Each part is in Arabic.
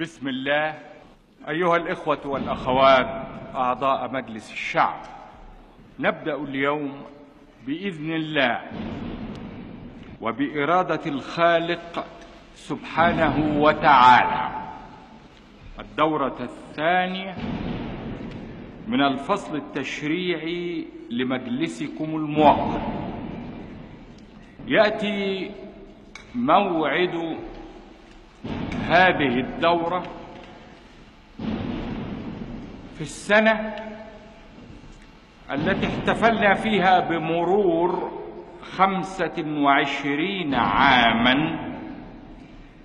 بسم الله. أيها الإخوة والأخوات أعضاء مجلس الشعب نبدأ اليوم بإذن الله وبإرادة الخالق سبحانه وتعالى. الدورة الثانية من الفصل التشريعي لمجلسكم الموقر يأتي موعد هذه الدورة في السنة التي احتفلنا فيها بمرور خمسة وعشرين عاما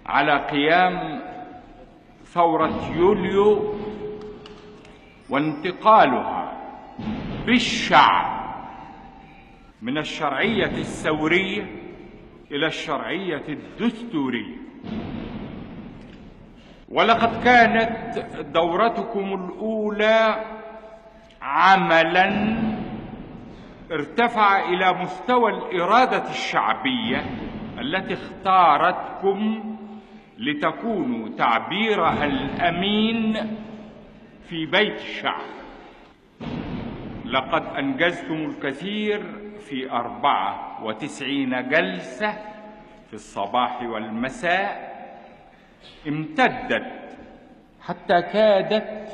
على قيام ثورة يوليو وانتقالها بالشعب من الشرعية الثورية إلى الشرعية الدستورية. ولقد كانت دورتكم الأولى عملا ارتفع إلى مستوى الإرادة الشعبية التي اختارتكم لتكونوا تعبيرها الأمين في بيت الشعب. لقد أنجزتم الكثير في أربعة وتسعين جلسة في الصباح والمساء امتدت حتى كادت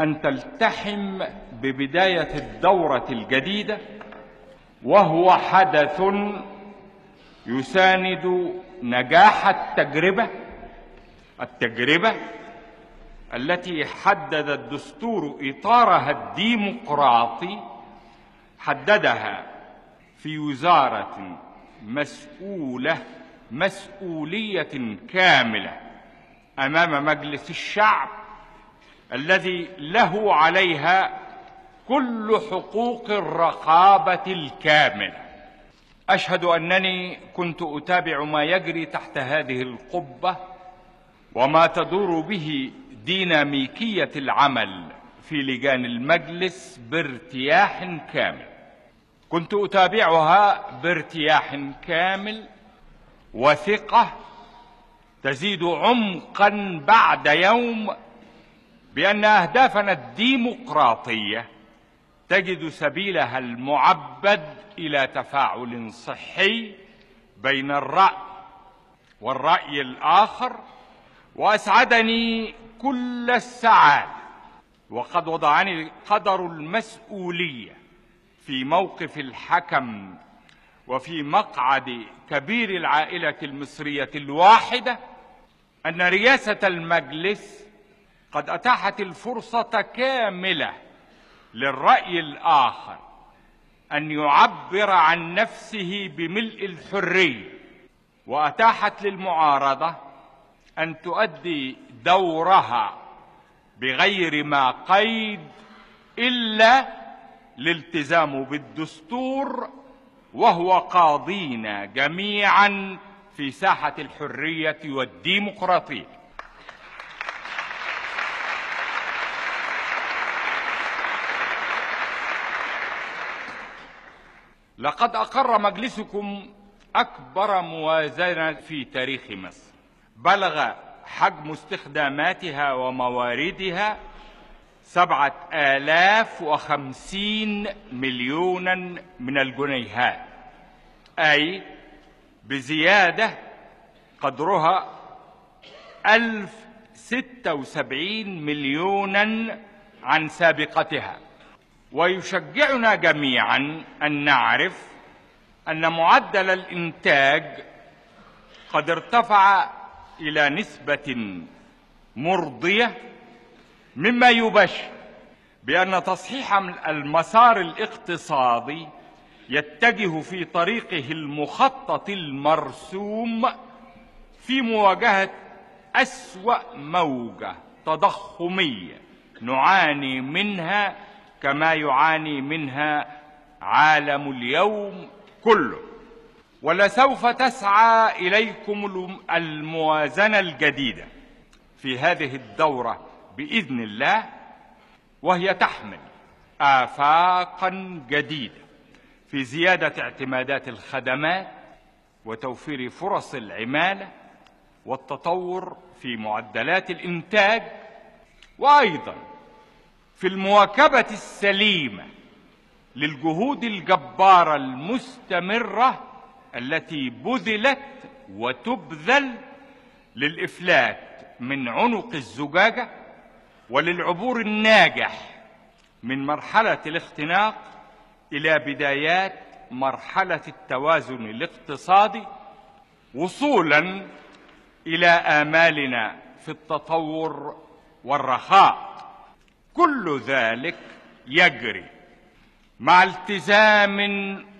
أن تلتحم ببداية الدورة الجديدة وهو حدث يساند نجاح التجربة التجربة التي حدد الدستور إطارها الديمقراطي حددها في وزارة مسؤولة مسؤولية كاملة أمام مجلس الشعب الذي له عليها كل حقوق الرقابة الكاملة. أشهد أنني كنت أتابع ما يجري تحت هذه القبة وما تدور به ديناميكية العمل في لجان المجلس بارتياح كامل. كنت أتابعها بارتياح كامل وثقة تزيد عمقا بعد يوم بأن أهدافنا الديمقراطية تجد سبيلها المعبد إلى تفاعل صحي بين الرأي والرأي الآخر وأسعدني كل السعادة وقد وضعني قدر المسؤولية في موقف الحكم وفي مقعد كبير العائلة المصرية الواحدة أن رئاسة المجلس قد أتاحت الفرصة كاملة للرأي الآخر أن يعبر عن نفسه بملء الحرية وأتاحت للمعارضة أن تؤدي دورها بغير ما قيد إلا الالتزام بالدستور وهو قاضينا جميعا في ساحة الحرية والديمقراطية. لقد أقر مجلسكم أكبر موازنة في تاريخ مصر. بلغ حجم استخداماتها ومواردها سبعة آلاف وخمسين مليونا من الجنيهات. أي بزيادة قدرها ألف ستة وسبعين مليونا عن سابقتها. ويشجعنا جميعا أن نعرف أن معدل الإنتاج قد ارتفع إلى نسبة مرضية مما يبشر بأن تصحيح المسار الاقتصادي يتجه في طريقه المخطط المرسوم في مواجهة أسوأ موجة تضخمية نعاني منها كما يعاني منها عالم اليوم كله. ولسوف تسعى إليكم الموازنة الجديدة في هذه الدورة بإذن الله وهي تحمل آفاقا جديدة في زيادة اعتمادات الخدمات وتوفير فرص العمالة والتطور في معدلات الإنتاج وأيضا في المواكبة السليمة للجهود الجبارة المستمرة التي بذلت وتبذل للإفلات من عنق الزجاجة وللعبور الناجح من مرحلة الاختناق إلى بدايات مرحلة التوازن الاقتصادي وصولا إلى آمالنا في التطور والرخاء. كل ذلك يجري مع التزام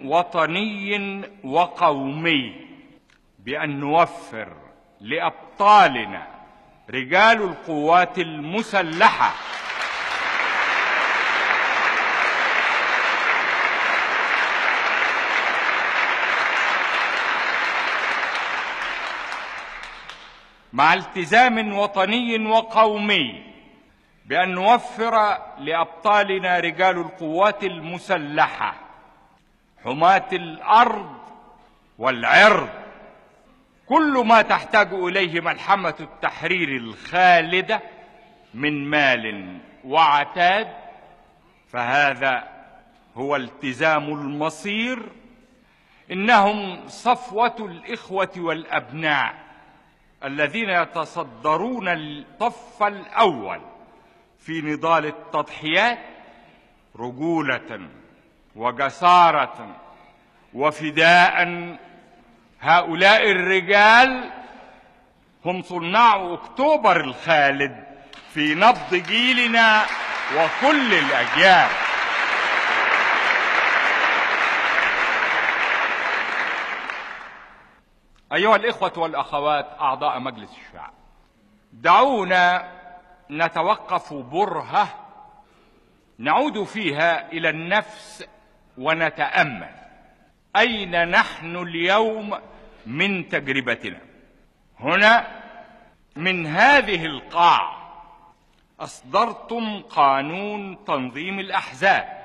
وطني وقومي بأن نوفر لأبطالنا رجال القوات المسلحة. مع التزام وطني وقومي بأن نوفر لأبطالنا رجال القوات المسلحة حماة الأرض والعرض كل ما تحتاج إليه ملحمة التحرير الخالدة من مال وعتاد فهذا هو التزام المصير. إنهم صفوة الإخوة والأبناء الذين يتصدرون الصف الأول في نضال التضحيات رجولة وجسارة وفداء هؤلاء الرجال هم صناع أكتوبر الخالد في نبض جيلنا وكل الأجيال. أيها الإخوة والأخوات أعضاء مجلس الشعب دعونا نتوقف برهة نعود فيها إلى النفس ونتأمل. أين نحن اليوم من تجربتنا؟ هنا من هذه القاع أصدرتم قانون تنظيم الأحزاب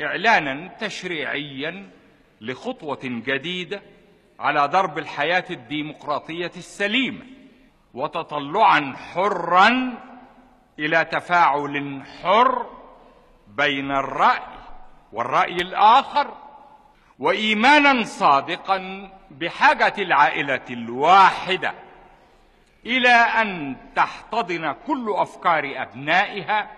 إعلانا تشريعيا لخطوة جديدة على درب الحياة الديمقراطية السليمة وتطلعا حرا إلى تفاعل حر بين الرأي والرأي الآخر وإيمانا صادقا بحاجة العائلة الواحدة إلى أن تحتضن كل أفكار أبنائها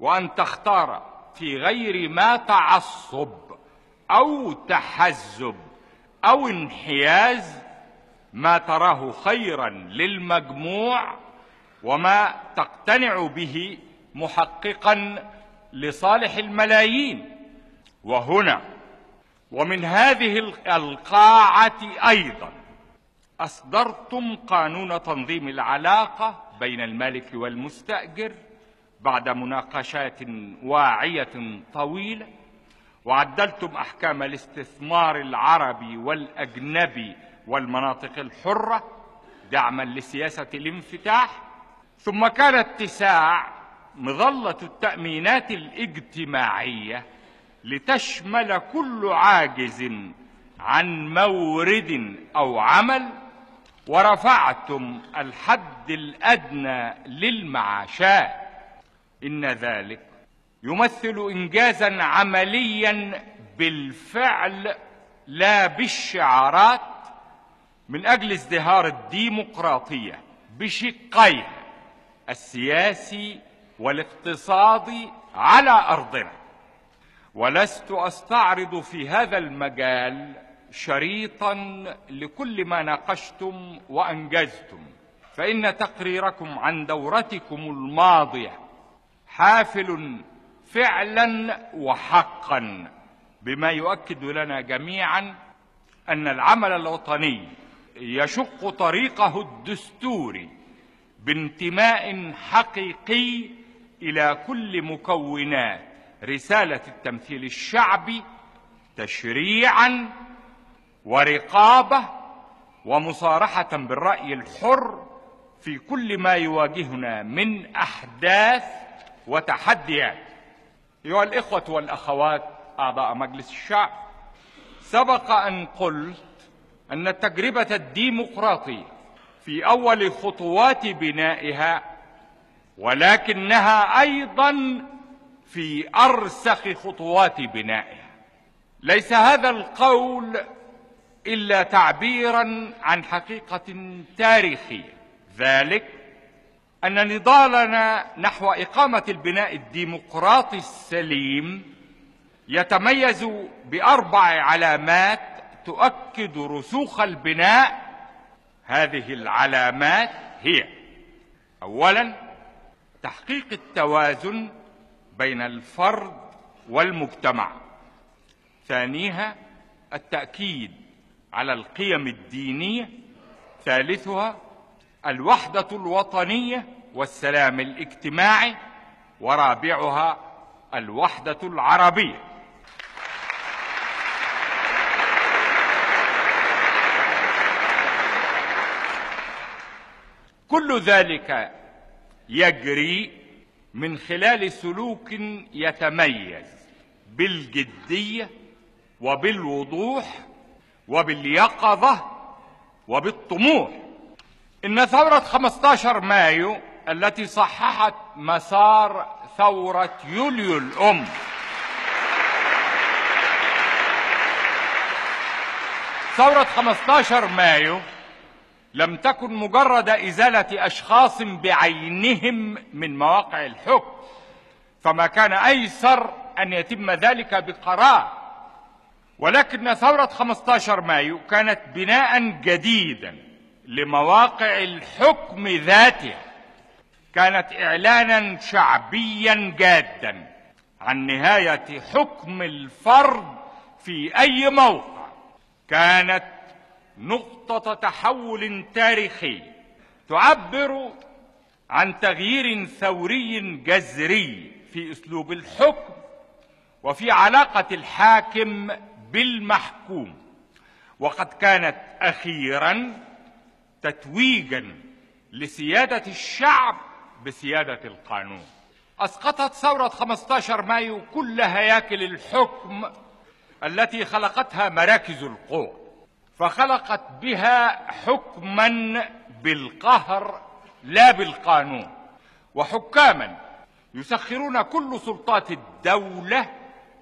وأن تختار في غير ما تعصب أو تحزب أو انحياز ما تراه خيرا للمجموع وما تقتنع به محققا لصالح الملايين. وهنا ومن هذه القاعة أيضا أصدرتم قانون تنظيم العلاقة بين المالك والمستأجر بعد مناقشات واعية طويلة وعدلتم أحكام الاستثمار العربي والأجنبي والمناطق الحرة دعما لسياسة الانفتاح. ثم كان اتساع مظلة التأمينات الاجتماعية لتشمل كل عاجز عن مورد أو عمل ورفعتم الحد الأدنى للمعاشات إن ذلك يمثل انجازا عمليا بالفعل لا بالشعارات من أجل ازدهار الديمقراطية بشقيها السياسي والاقتصادي على أرضنا. ولست أستعرض في هذا المجال شريطا لكل ما ناقشتم وأنجزتم. فإن تقريركم عن دورتكم الماضية حافل فعلا وحقا بما يؤكد لنا جميعا أن العمل الوطني يشق طريقه الدستوري بانتماء حقيقي إلى كل مكونات رسالة التمثيل الشعبي تشريعا ورقابة ومصارحة بالرأي الحر في كل ما يواجهنا من أحداث وتحديات. أيها الإخوة والأخوات أعضاء مجلس الشعب سبق أن قلت أن التجربه الديمقراطيه في أول خطوات بنائها ولكنها أيضا في أرسخ خطوات بنائها. ليس هذا القول إلا تعبيرا عن حقيقة تاريخية. ذلك أن نضالنا نحو إقامة البناء الديمقراطي السليم يتميز بأربع علامات تؤكد رسوخ البناء. هذه العلامات هي اولا تحقيق التوازن بين الفرد والمجتمع. ثانيها التأكيد على القيم الدينية. ثالثها الوحدة الوطنية والسلام الاجتماعي. ورابعها الوحدة العربية. كل ذلك يجري من خلال سلوك يتميز بالجدية وبالوضوح وباليقظة وبالطموح. إن ثورة 15 مايو التي صححت مسار ثورة يوليو الأم ثورة 15 مايو لم تكن مجرد إزالة أشخاص بعينهم من مواقع الحكم فما كان أيسر أن يتم ذلك بقرار. ولكن ثورة 15 مايو كانت بناء جديدا لمواقع الحكم ذاتها كانت اعلانا شعبيا جادا عن نهاية حكم الفرد في أي موقع. كانت نقطة تحول تاريخي تعبر عن تغيير ثوري جذري في أسلوب الحكم وفي علاقة الحاكم بالمحكوم. وقد كانت أخيرا تتويجا لسيادة الشعب بسيادة القانون. أسقطت ثورة 15 مايو كل هياكل الحكم التي خلقتها مراكز القوى فخلقت بها حكما بالقهر لا بالقانون وحكاما يسخرون كل سلطات الدولة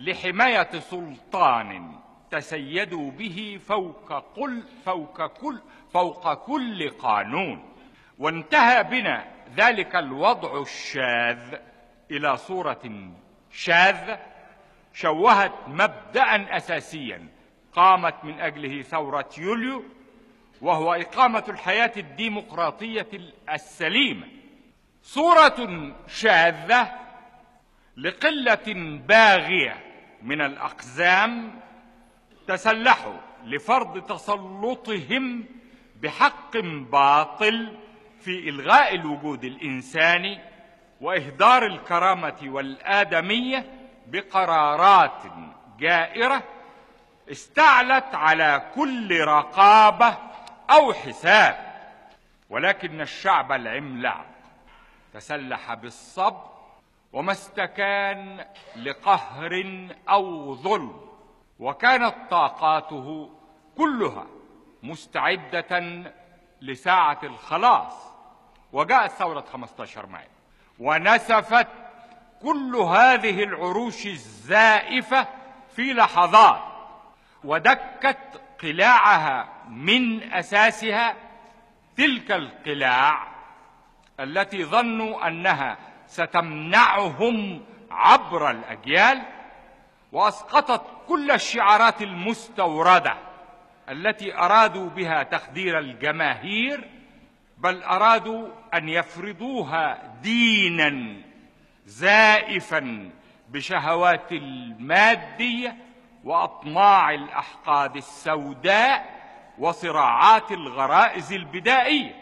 لحماية سلطان تسيدوا به فوق قل فوق كل فوق كل قانون. وانتهى بنا ذلك الوضع الشاذ إلى صورة شاذة شوهت مبدا اساسيا. قامت من أجله ثورة يوليو وهو إقامة الحياة الديمقراطية السليمة. صورة شاذة لقلة باغية من الأقزام تسلحوا لفرض تسلطهم بحق باطل في إلغاء الوجود الإنساني وإهدار الكرامة والآدمية بقرارات جائرة استعلت على كل رقابة أو حساب ولكن الشعب العملاق تسلح بالصبر وما استكان لقهر أو ظلم وكانت طاقاته كلها مستعدة لساعة الخلاص. وجاءت ثورة 15 مايو ونسفت كل هذه العروش الزائفة في لحظات ودكت قلاعها من أساسها تلك القلاع التي ظنوا أنها ستمنعهم عبر الأجيال وأسقطت كل الشعارات المستوردة التي أرادوا بها تخدير الجماهير بل أرادوا أن يفرضوها دينا زائفا بشهوات المادية وأطماع الأحقاد السوداء وصراعات الغرائز البدائية.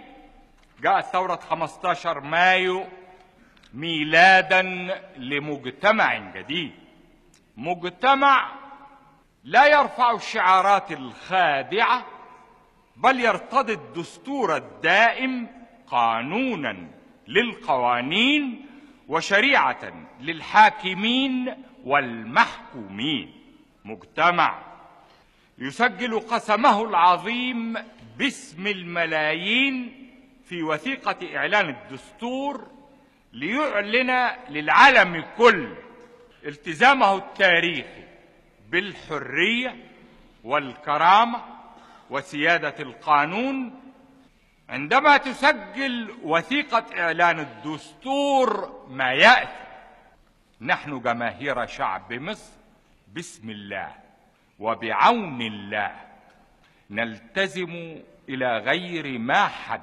جاءت ثورة 15 مايو ميلادا لمجتمع جديد. مجتمع لا يرفع الشعارات الخادعة بل يرتضي الدستور الدائم قانونا للقوانين وشريعة للحاكمين والمحكومين. مجتمع يسجل قسمه العظيم باسم الملايين في وثيقة إعلان الدستور ليعلن للعالم كل التزامه التاريخي بالحرية والكرامة وسيادة القانون عندما تسجل وثيقة إعلان الدستور ما يأتي. نحن جماهير شعب مصر بسم الله وبعون الله نلتزم إلى غير ما حد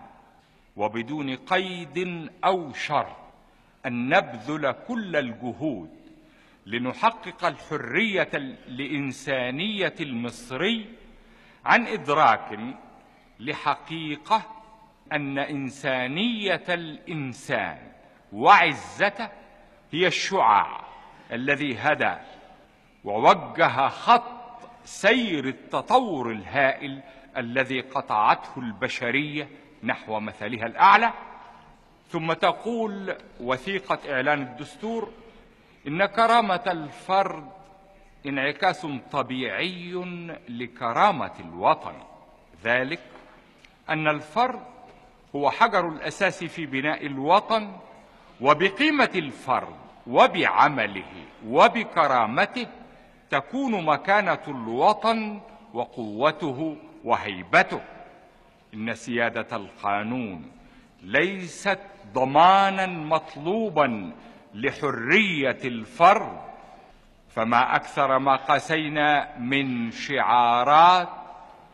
وبدون قيد أو شر أن نبذل كل الجهود لنحقق الحرية الإنسانية المصري عن إدراك لحقيقة أن إنسانية الإنسان وعزته هي الشعاع الذي هدى ووجه خط سير التطور الهائل الذي قطعته البشرية نحو مثلها الأعلى. ثم تقول وثيقة إعلان الدستور إن كرامة الفرد انعكاس طبيعي لكرامة الوطن. ذلك أن الفرد هو حجر الأساس في بناء الوطن وبقيمة الفرد وبعمله وبكرامته تكون مكانة الوطن وقوته وهيبته. إن سيادة القانون ليست ضمانا مطلوبا لحرية الفرد فما أكثر ما قسينا من شعارات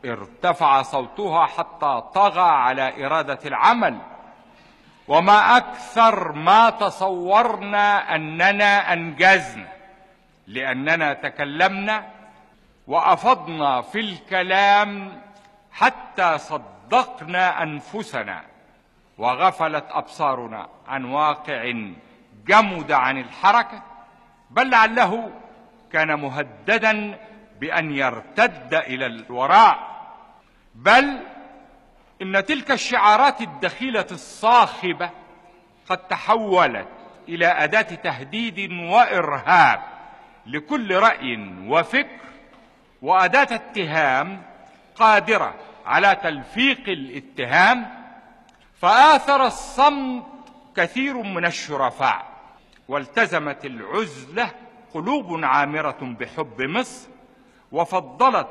ارتفع صوتها حتى طغى على إرادة العمل. وما أكثر ما تصورنا أننا أنجزنا. لأننا تكلمنا وأفضنا في الكلام حتى صدقنا أنفسنا وغفلت أبصارنا عن واقع جمد عن الحركة بل لعله كان مهددا بأن يرتد إلى الوراء. بل إن تلك الشعارات الدخيلة الصاخبة قد تحولت إلى أداة تهديد وإرهاب. لكل رأي وفكر وأداة اتهام قادرة على تلفيق الاتهام فآثر الصمت كثير من الشرفاء والتزمت العزلة قلوب عامرة بحب مصر وفضلت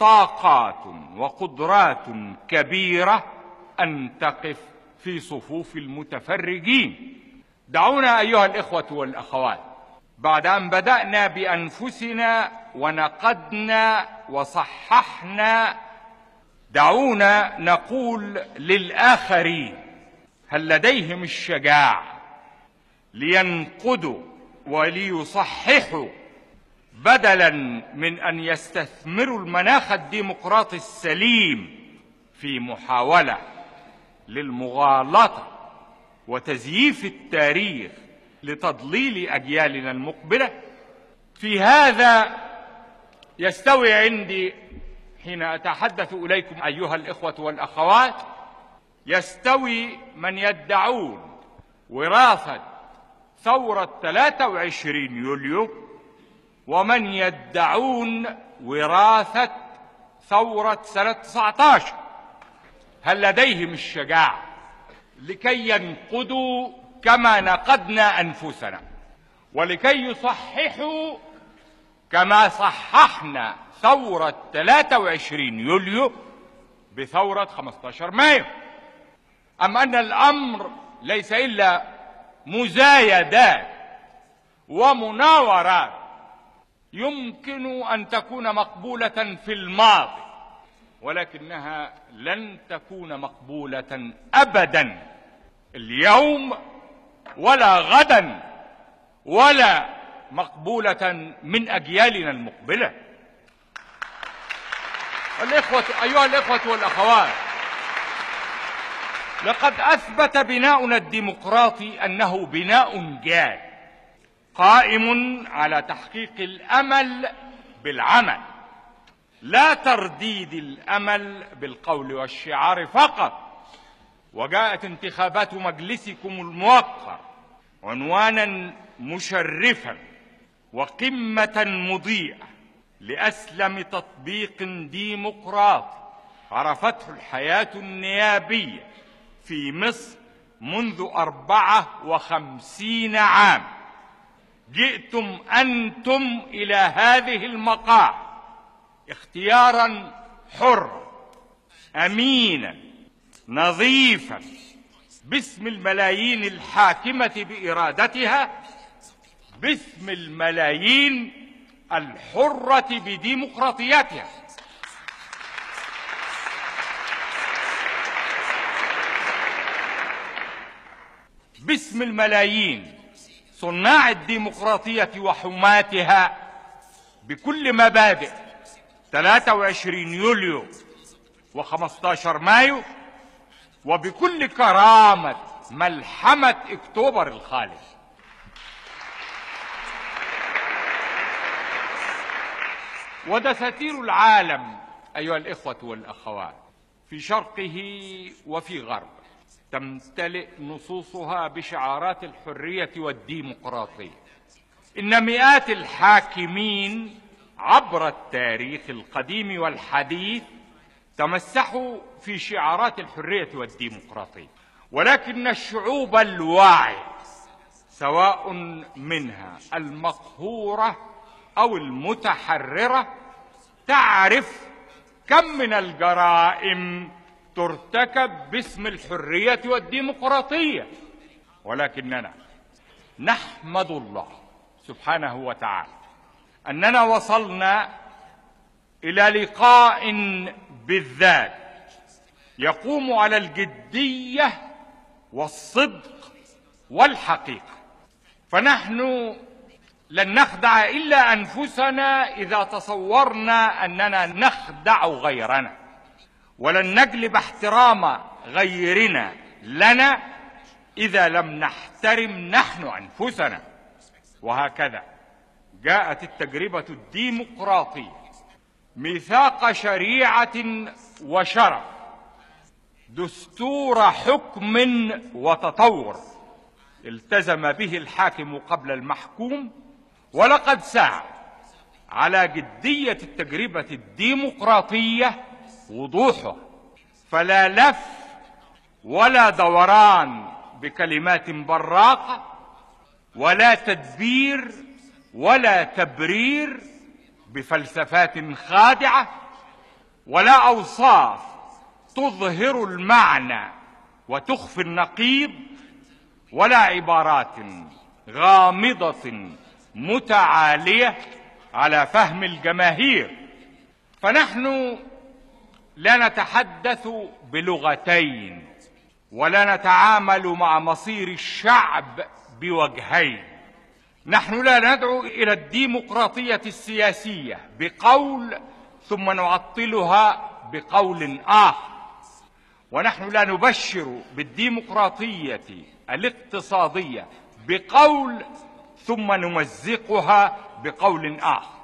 طاقات وقدرات كبيرة أن تقف في صفوف المتفرجين. دعونا أيها الإخوة والأخوات بعد أن بدأنا بأنفسنا ونقدنا وصححنا دعونا نقول للآخرين هل لديهم الشجاعة لينقدوا وليصححوا بدلا من أن يستثمروا المناخ الديمقراطي السليم في محاولة للمغالطة وتزييف التاريخ لتضليل أجيالنا المقبلة. في هذا يستوي عندي حين أتحدث إليكم أيها الإخوة والأخوات يستوي من يدعون وراثة ثورة 23 يوليو ومن يدعون وراثة ثورة سنة 19 هل لديهم الشجاعة لكي ينقدوا كما نقدنا أنفسنا. ولكي يصححوا كما صححنا ثورة 23 يوليو بثورة 15 مايو. أم أن الأمر ليس إلا مزايدات ومناورات يمكن أن تكون مقبولة في الماضي ولكنها لن تكون مقبولة أبدا. اليوم ولا غدا ولا مقبولة من أجيالنا المقبلة. الإخوة أيها الإخوة والأخوات لقد أثبت بناؤنا الديمقراطي أنه بناء جاد قائم على تحقيق الأمل بالعمل لا ترديد الأمل بالقول والشعار فقط. وجاءت انتخابات مجلسكم الموقر عنوانا مشرفا وقمة مضيئة لأسلم تطبيق ديمقراطي عرفته الحياة النيابية في مصر منذ أربعة وخمسين عام. جئتم أنتم إلى هذه المقاعد اختيارا حرا أمينا نظيفا. باسم الملايين الحاكمة بإرادتها باسم الملايين الحرة بديمقراطيتها باسم الملايين صناع الديمقراطية وحماتها بكل مبادئ. 23 يوليو و15 مايو وبكل كرامة ملحمة أكتوبر الخالد ودساتير العالم أيها الإخوة والأخوات في شرقه وفي غربه. تمتلئ نصوصها بشعارات الحرية والديمقراطية. إن مئات الحاكمين عبر التاريخ القديم والحديث تمسحوا في شعارات الحرية والديمقراطية ولكن الشعوب الواعية سواء منها المقهورة أو المتحررة تعرف كم من الجرائم ترتكب باسم الحرية والديمقراطية. ولكننا نحمد الله سبحانه وتعالى أننا وصلنا إلى لقاء بالذات يقوم على الجدية والصدق والحقيقة. فنحن لن نخدع إلا أنفسنا إذا تصورنا أننا نخدع غيرنا. ولن نجلب احترام غيرنا لنا إذا لم نحترم نحن أنفسنا. وهكذا جاءت التجربة الديمقراطية. ميثاق شريعة وشرف. دستور حكم وتطور التزم به الحاكم قبل المحكوم ولقد سعى على جدية التجربة الديمقراطية وضوحه. فلا لف ولا دوران بكلمات براقة ولا تدبير ولا تبرير بفلسفات خادعة ولا أوصاف تظهر المعنى وتخفي النقيض ولا عبارات غامضة متعالية على فهم الجماهير. فنحن لا نتحدث بلغتين ولا نتعامل مع مصير الشعب بوجهين. نحن لا ندعو إلى الديمقراطية السياسية بقول ثم نعطلها بقول آخر. ونحن لا نبشر بالديمقراطية الاقتصادية بقول ثم نمزقها بقول آخر.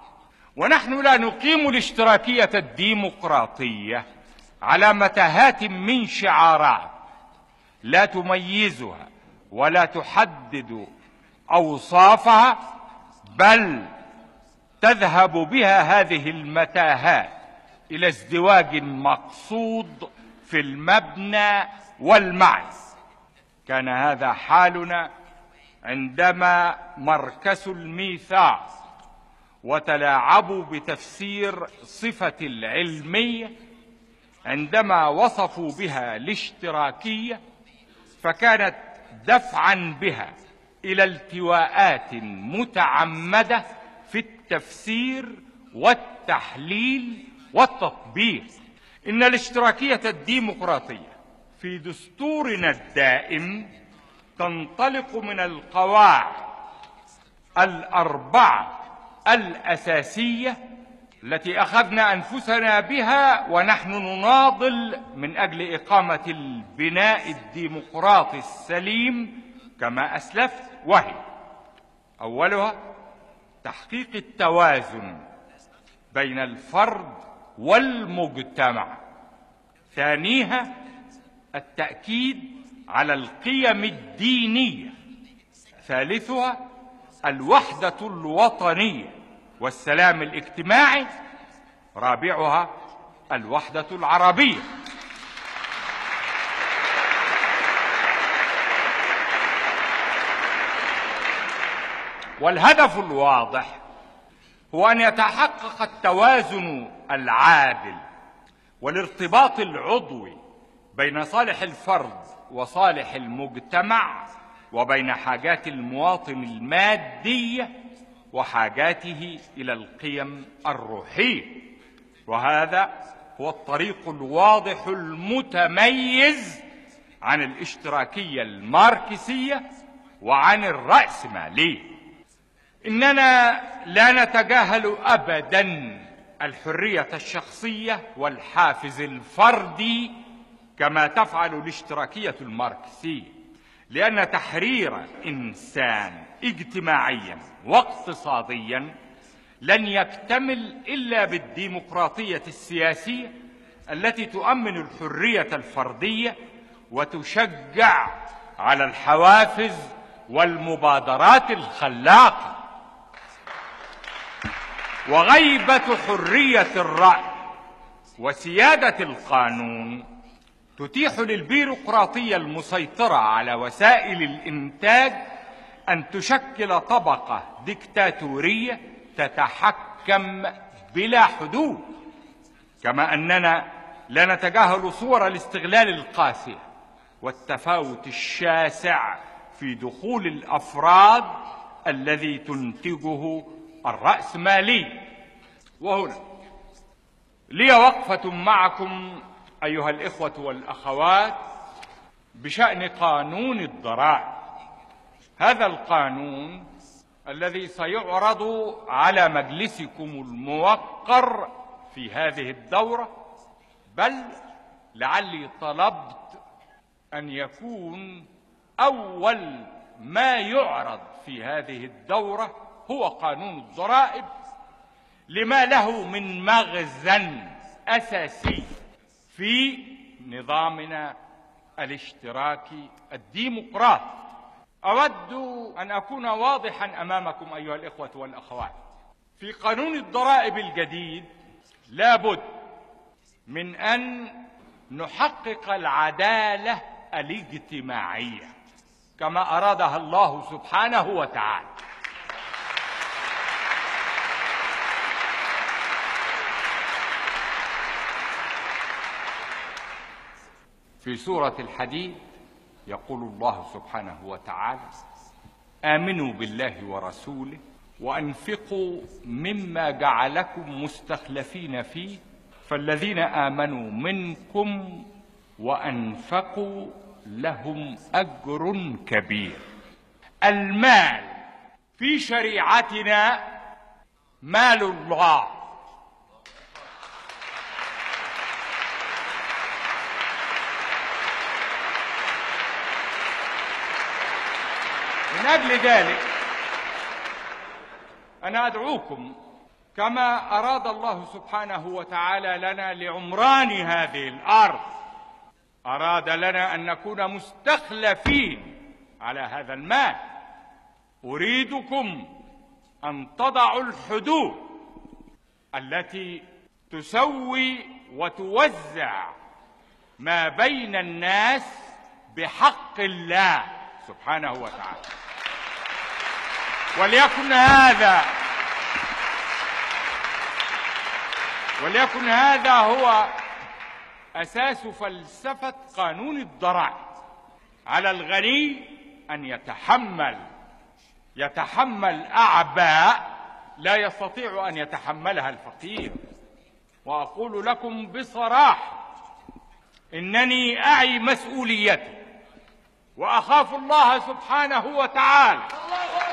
ونحن لا نقيم الاشتراكية الديمقراطية على متاهات من شعارات لا تميزها ولا تحدد أوصافها بل تذهب بها هذه المتاهات إلى ازدواج مقصود في المبنى والمعنى. كان هذا حالنا عندما مركز الميثاق وتلاعبوا بتفسير صفة العلمية عندما وصفوا بها الاشتراكية فكانت دفعا بها إلى التواءات متعمدة في التفسير والتحليل والتطبيق. إن الاشتراكية الديمقراطية في دستورنا الدائم تنطلق من القواعد الأربعة الأساسية التي أخذنا أنفسنا بها ونحن نناضل من أجل إقامة البناء الديمقراطي السليم كما أسلفت وهي أولها تحقيق التوازن بين الفرد والمجتمع. ثانيها التأكيد على القيم الدينية. ثالثها الوحدة الوطنية والسلام الاجتماعي. رابعها الوحدة العربية. والهدف الواضح هو أن يتحقق التوازن العادل والارتباط العضوي بين صالح الفرد وصالح المجتمع وبين حاجات المواطن المادية وحاجاته إلى القيم الروحية. وهذا هو الطريق الواضح المتميز عن الاشتراكية الماركسية وعن الرأسمالية. إننا لا نتجاهل ابدا الحرية الشخصية والحافز الفردي كما تفعل الاشتراكية الماركسية لأن تحرير إنسان اجتماعيا واقتصاديا لن يكتمل إلا بالديمقراطية السياسية التي تؤمن الحرية الفردية وتشجع على الحوافز والمبادرات الخلاقة. وغيبة حرية الرأي وسيادة القانون تتيح للبيروقراطية المسيطرة على وسائل الإنتاج أن تشكل طبقة ديكتاتوريه تتحكم بلا حدود كما أننا لا نتجاهل صور الاستغلال القاسية والتفاوت الشاسع في دخول الأفراد الذي تنتجه الراسماليه وهنا لي وقفة معكم أيها الإخوة والأخوات بشأن قانون الضرائب هذا القانون الذي سيعرض على مجلسكم الموقر في هذه الدورة بل لعلي طلبت أن يكون أول ما يعرض في هذه الدورة هو قانون الضرائب لما له من مغزى أساسي في نظامنا الاشتراكي الديمقراطي. أود أن أكون واضحا أمامكم أيها الإخوة والأخوات. في قانون الضرائب الجديد لابد من أن نحقق العدالة الاجتماعية كما ارادها الله سبحانه وتعالى. في سورة الحديد يقول الله سبحانه وتعالى آمنوا بالله ورسوله وأنفقوا مما جعلكم مستخلفين فيه فالذين آمنوا منكم وأنفقوا لهم أجر كبير. المال في شريعتنا مال الله. أجل ذلك أنا أدعوكم كما أراد الله سبحانه وتعالى لنا لعمران هذه الأرض. أراد لنا أن نكون مستخلفين على هذا المال. أريدكم أن تضعوا الحدود التي تسوي وتوزع ما بين الناس بحق الله سبحانه وتعالى. وليكن هذا وليكن هذا هو أساس فلسفة قانون الضرائب على الغني أن يتحمل يتحمل أعباء لا يستطيع أن يتحملها الفقير. وأقول لكم بصراحة إنني أعي مسؤوليتي وأخاف الله سبحانه وتعالى. الله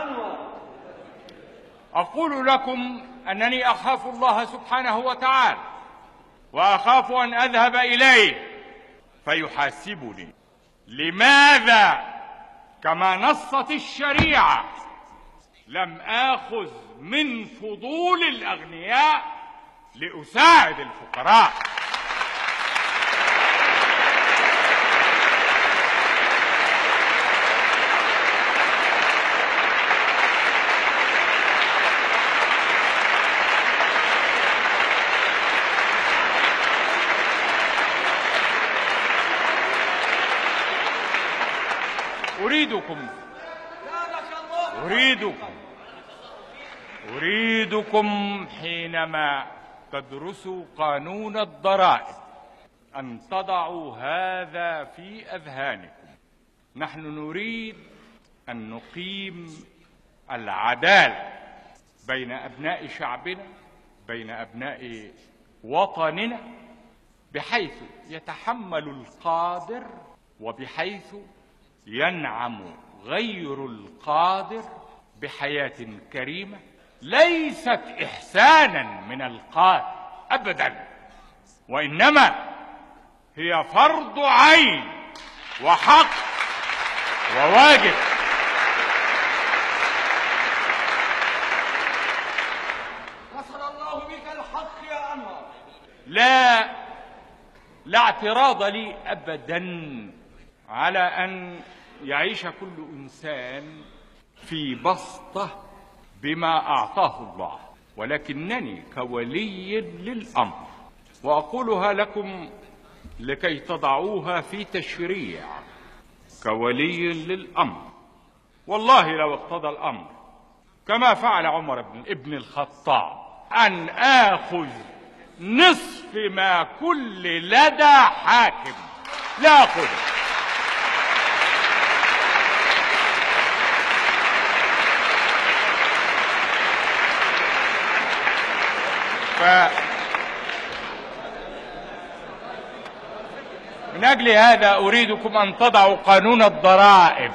أنور أقول لكم أنني أخاف الله سبحانه وتعالى وأخاف أن أذهب إليه. فيحاسبني. لماذا كما نصت الشريعة لم آخذ من فضول الأغنياء لأساعد الفقراء. أريدكم. أريدكم. أريدكم حينما تدرسوا قانون الضرائب أن تضعوا هذا في أذهانكم. نحن نريد أن نقيم العدالة بين أبناء شعبنا بين أبناء وطننا بحيث يتحمل القادر وبحيث ينعم غير القادر بحياة كريمة ليست إحسانا من القادر أبدا وإنما هي فرض عين وحق وواجب. نصر الله بك الحق يا أنور. لا لا اعتراض لي أبدا. على أن يعيش كل إنسان في بسطة بما أعطاه الله ولكنني كولي للأمر. وأقولها لكم لكي تضعوها في تشريع كولي للأمر. والله لو اقتضى الأمر كما فعل عمر بن ابن الخطاب أن آخذ نصف ما كل لدى حاكم. لا اخذ ف من أجل هذا أريدكم أن تضعوا قانون الضرائب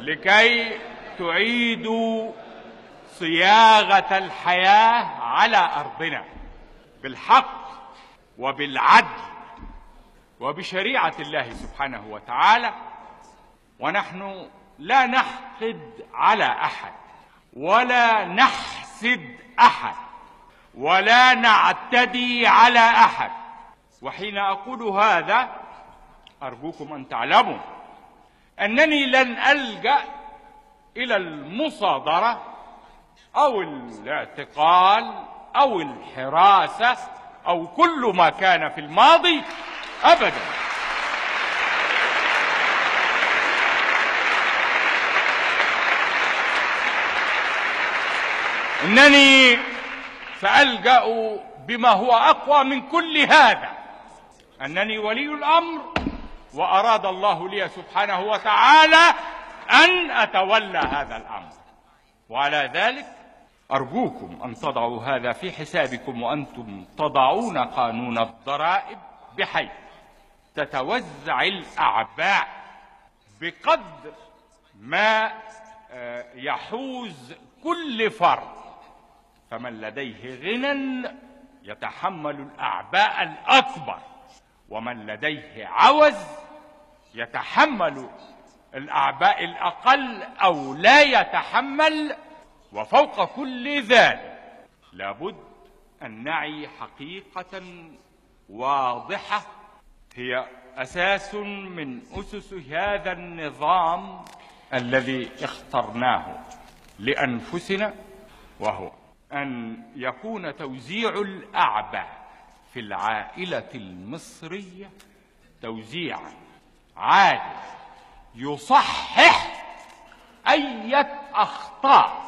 لكي تعيدوا صياغة الحياة على أرضنا بالحق وبالعدل وبشريعة الله سبحانه وتعالى ونحن لا نحقد على أحد ولا نحسد أحد. ولا نعتدي على أحد. وحين أقول هذا أرجوكم أن تعلموا أنني لن ألجأ إلى المصادرة أو الاعتقال أو الحراسة أو كل ما كان في الماضي ابدا. إنني سالجا بما هو أقوى من كل هذا. أنني ولي الأمر وأراد الله لي سبحانه وتعالى أن أتولى هذا الأمر. وعلى ذلك أرجوكم أن تضعوا هذا في حسابكم وأنتم تضعون قانون الضرائب بحيث تتوزع الأعباء بقدر ما آه، يحوز كل فرد. فمن لديه غنى يتحمل الأعباء الأكبر ومن لديه عوز يتحمل الأعباء الأقل أو لا يتحمل وفوق كل ذلك لابد أن نعي حقيقة واضحة هي أساس من أسس هذا النظام الذي اخترناه لأنفسنا وهو أن يكون توزيع الاعباء في العائلة المصرية توزيعا عادل يصحح اية أخطاء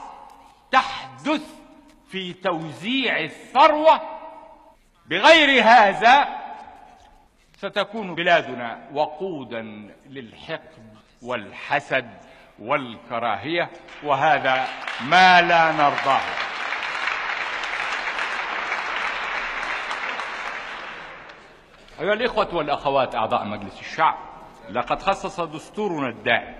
تحدث في توزيع الثروة. بغير هذا ستكون بلادنا وقودا للحقد والحسد والكراهية وهذا ما لا نرضاه. أيها الإخوة والأخوات أعضاء مجلس الشعب لقد خصص دستورنا الدائم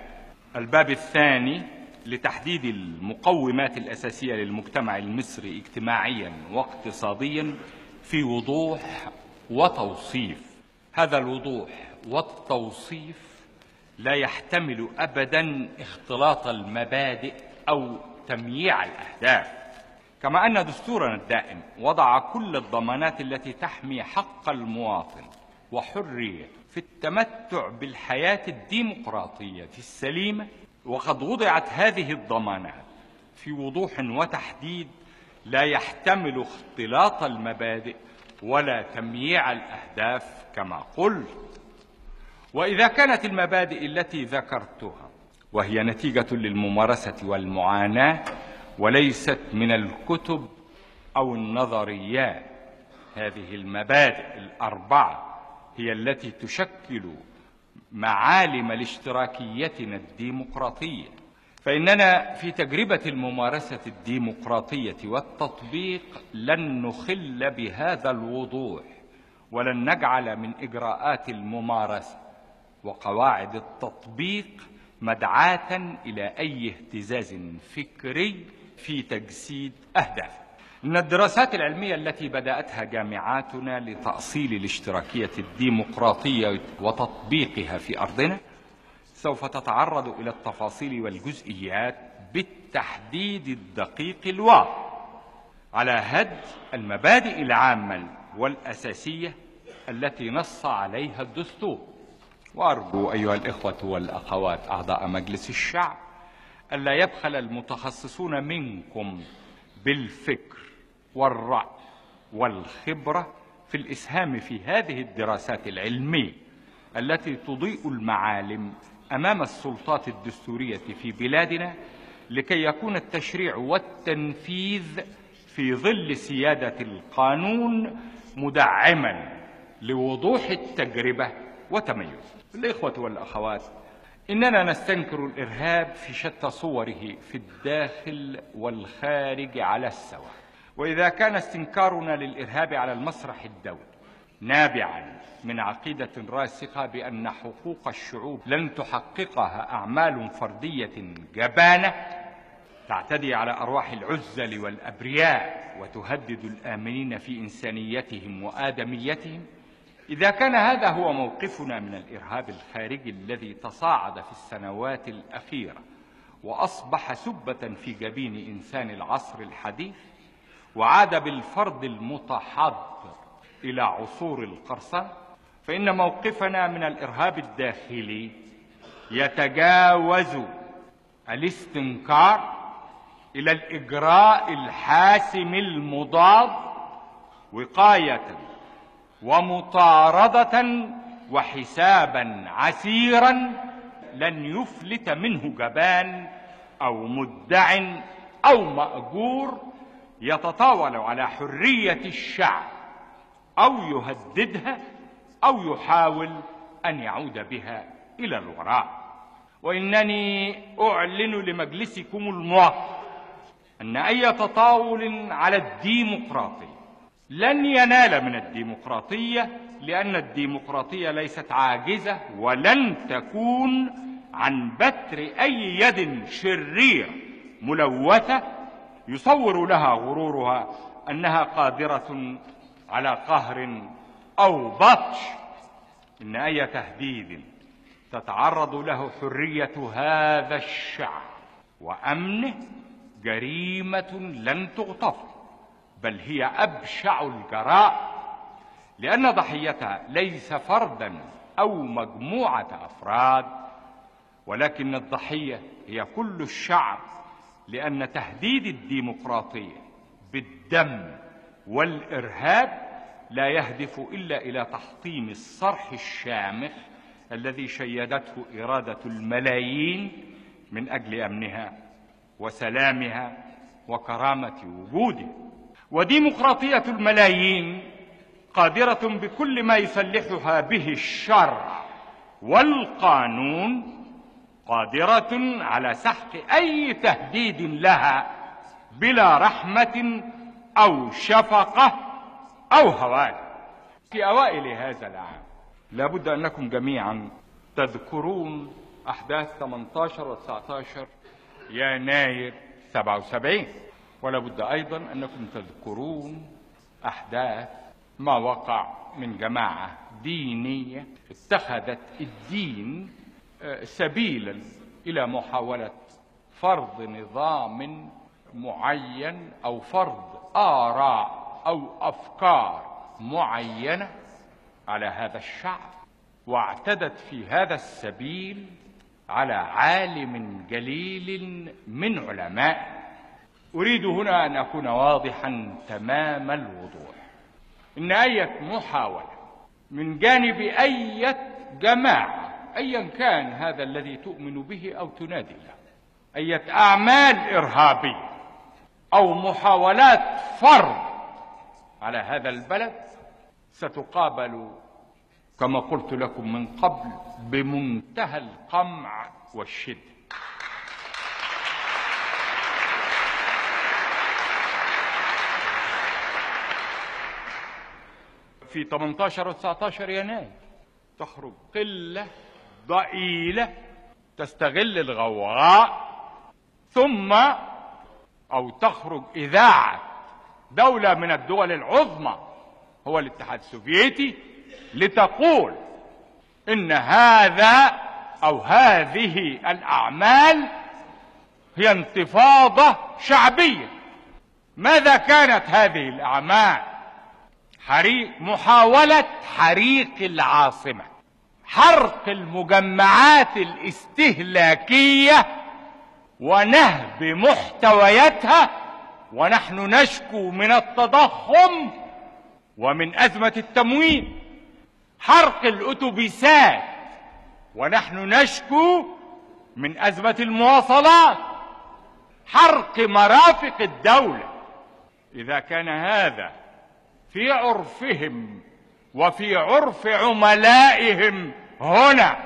الباب الثاني لتحديد المقومات الأساسية للمجتمع المصري اجتماعيا واقتصاديا في وضوح وتوصيف. هذا الوضوح والتوصيف لا يحتمل أبدا اختلاط المبادئ أو تمييع الأهداف. كما أن دستورنا الدائم وضع كل الضمانات التي تحمي حق المواطن وحرية في التمتع بالحياة الديمقراطية السليمة وقد وضعت هذه الضمانات في وضوح وتحديد لا يحتمل اختلاط المبادئ ولا تمييع الأهداف كما قلت. وإذا كانت المبادئ التي ذكرتها وهي نتيجة للممارسة والمعاناة وليست من الكتب أو النظريات هذه المبادئ الأربعة هي التي تشكل معالم لاشتراكيتنا الديمقراطية. فإننا في تجربة الممارسة الديمقراطية والتطبيق لن نخل بهذا الوضوح ولن نجعل من إجراءات الممارسة وقواعد التطبيق مدعاة إلى أي اهتزاز فكري في تجسيد اهداف ان الدراسات العلمية التي بدأتها جامعاتنا لتأصيل الاشتراكية الديمقراطية وتطبيقها في أرضنا سوف تتعرض إلى التفاصيل والجزئيات بالتحديد الدقيق الواضح على هد المبادئ العامة والأساسية التي نص عليها الدستور. وأرجو أيها الإخوة والأخوات أعضاء مجلس الشعب الا يبخل المتخصصون منكم بالفكر والرأي والخبرة في الإسهام في هذه الدراسات العلمية التي تضيء المعالم أمام السلطات الدستورية في بلادنا لكي يكون التشريع والتنفيذ في ظل سيادة القانون مدعما لوضوح التجربة وتميزه الإخوة والأخوات إننا نستنكر الإرهاب في شتى صوره في الداخل والخارج على السواء. وإذا كان استنكارنا للإرهاب على المسرح الدولي نابعا من عقيدة راسخة بأن حقوق الشعوب لن تحققها أعمال فردية جبانة تعتدي على أرواح العزل والأبرياء وتهدد الآمنين في إنسانيتهم وآدميتهم. إذا كان هذا هو موقفنا من الإرهاب الخارجي الذي تصاعد في السنوات الأخيرة وأصبح سبة في جبين إنسان العصر الحديث وعاد بالفرد المتحضر إلى عصور القرصنه فإن موقفنا من الإرهاب الداخلي يتجاوز الاستنكار إلى الإجراء الحاسم المضاد وقاية ومطاردة وحسابا عسيرا لن يفلت منه جبان أو مدع أو مأجور يتطاول على حرية الشعب أو يهددها أو يحاول أن يعود بها إلى الوراء. وإنني أعلن لمجلسكم الموقر أن أي تطاول على الديمقراطية لن ينال من الديمقراطية لأن الديمقراطية ليست عاجزة ولن تكون عن بتر أي يد شريرة ملوثة يصور لها غرورها أنها قادرة على قهر أو بطش ان أي تهديد تتعرض له حرية هذا الشعب وأمنه جريمة لن تغتفر بل هي أبشع الجرائم لأن ضحيتها ليس فردا أو مجموعة أفراد ولكن الضحية هي كل الشعب لأن تهديد الديمقراطية بالدم والإرهاب لا يهدف إلا إلى تحطيم الصرح الشامخ الذي شيدته إرادة الملايين من أجل أمنها وسلامها وكرامة وجودها وديمقراطية الملايين قادرة بكل ما يسلحها به الشرع والقانون قادرة على سحق أي تهديد لها بلا رحمة أو شفقة أو هوان. في أوائل هذا العام لابد أنكم جميعا تذكرون أحداث 18 و 19 يناير 77 ولا بد أيضا أنكم تذكرون أحداث ما وقع من جماعة دينية اتخذت الدين سبيلا إلى محاولة فرض نظام معين أو فرض آراء أو أفكار معينة على هذا الشعب واعتدت في هذا السبيل على عالم جليل من علماء. أريد هنا أن أكون واضحا تمام الوضوح. إن اية محاولة من جانب اية جماعة ايا كان هذا الذي تؤمن به أو تنادي له. أية أعمال إرهابية أو محاولات فرض على هذا البلد ستقابل كما قلت لكم من قبل بمنتهى القمع والشدة. في 18 و 19 يناير تخرج قلة ضئيلة تستغل الغوغاء ثم أو تخرج إذاعة دولة من الدول العظمى هو الاتحاد السوفيتي لتقول إن هذا أو هذه الأعمال هي انتفاضة شعبية. ماذا كانت هذه الأعمال؟ حريق محاولة حريق العاصمة. حرق المجمعات الاستهلاكية ونهب محتوياتها ونحن نشكو من التضخم ومن أزمة التموين. حرق الأتوبيسات ونحن نشكو من أزمة المواصلات. حرق مرافق الدولة. إذا كان هذا في عرفهم وفي عرف عملائهم هنا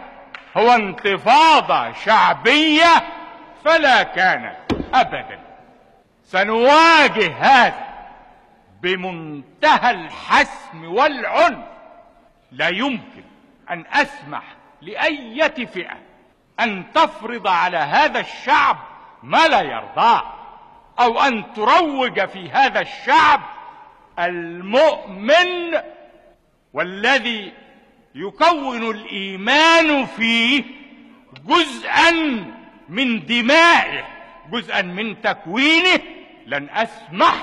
هو انتفاضة شعبية فلا كانت أبدا. سنواجه هذا بمنتهى الحسم والعنف. لا يمكن أن أسمح لأية فئة أن تفرض على هذا الشعب ما لا يرضاه أو أن تروج في هذا الشعب المؤمن والذي يكون الإيمان فيه جزءا من دمائه جزءا من تكوينه لن أسمح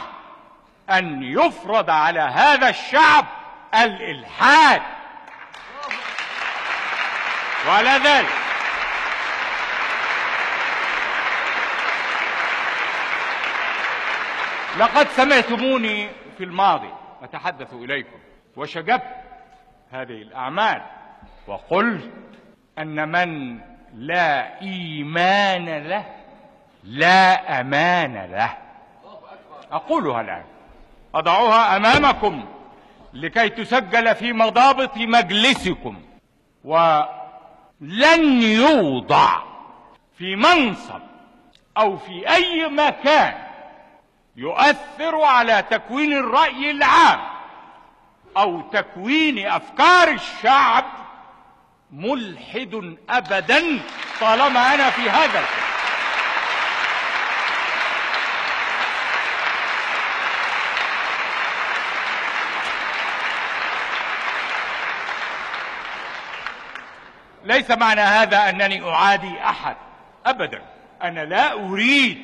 أن يفرض على هذا الشعب الإلحاد. وعلى ذلك. لقد سمعتموني في الماضي أتحدث إليكم. وشجبت هذه الأعمال وقلت أن من لا إيمان له لا أمان له. أقولها الآن. أضعها أمامكم لكي تسجل في مضابط مجلسكم. ولن يوضع في منصب أو في أي مكان يؤثر على تكوين الرأي العام. أو تكوين أفكار الشعب ملحد أبدا طالما أنا في هذا الكلام ليس معنى هذا أنني أعادي أحد أبدا. أنا لا أريد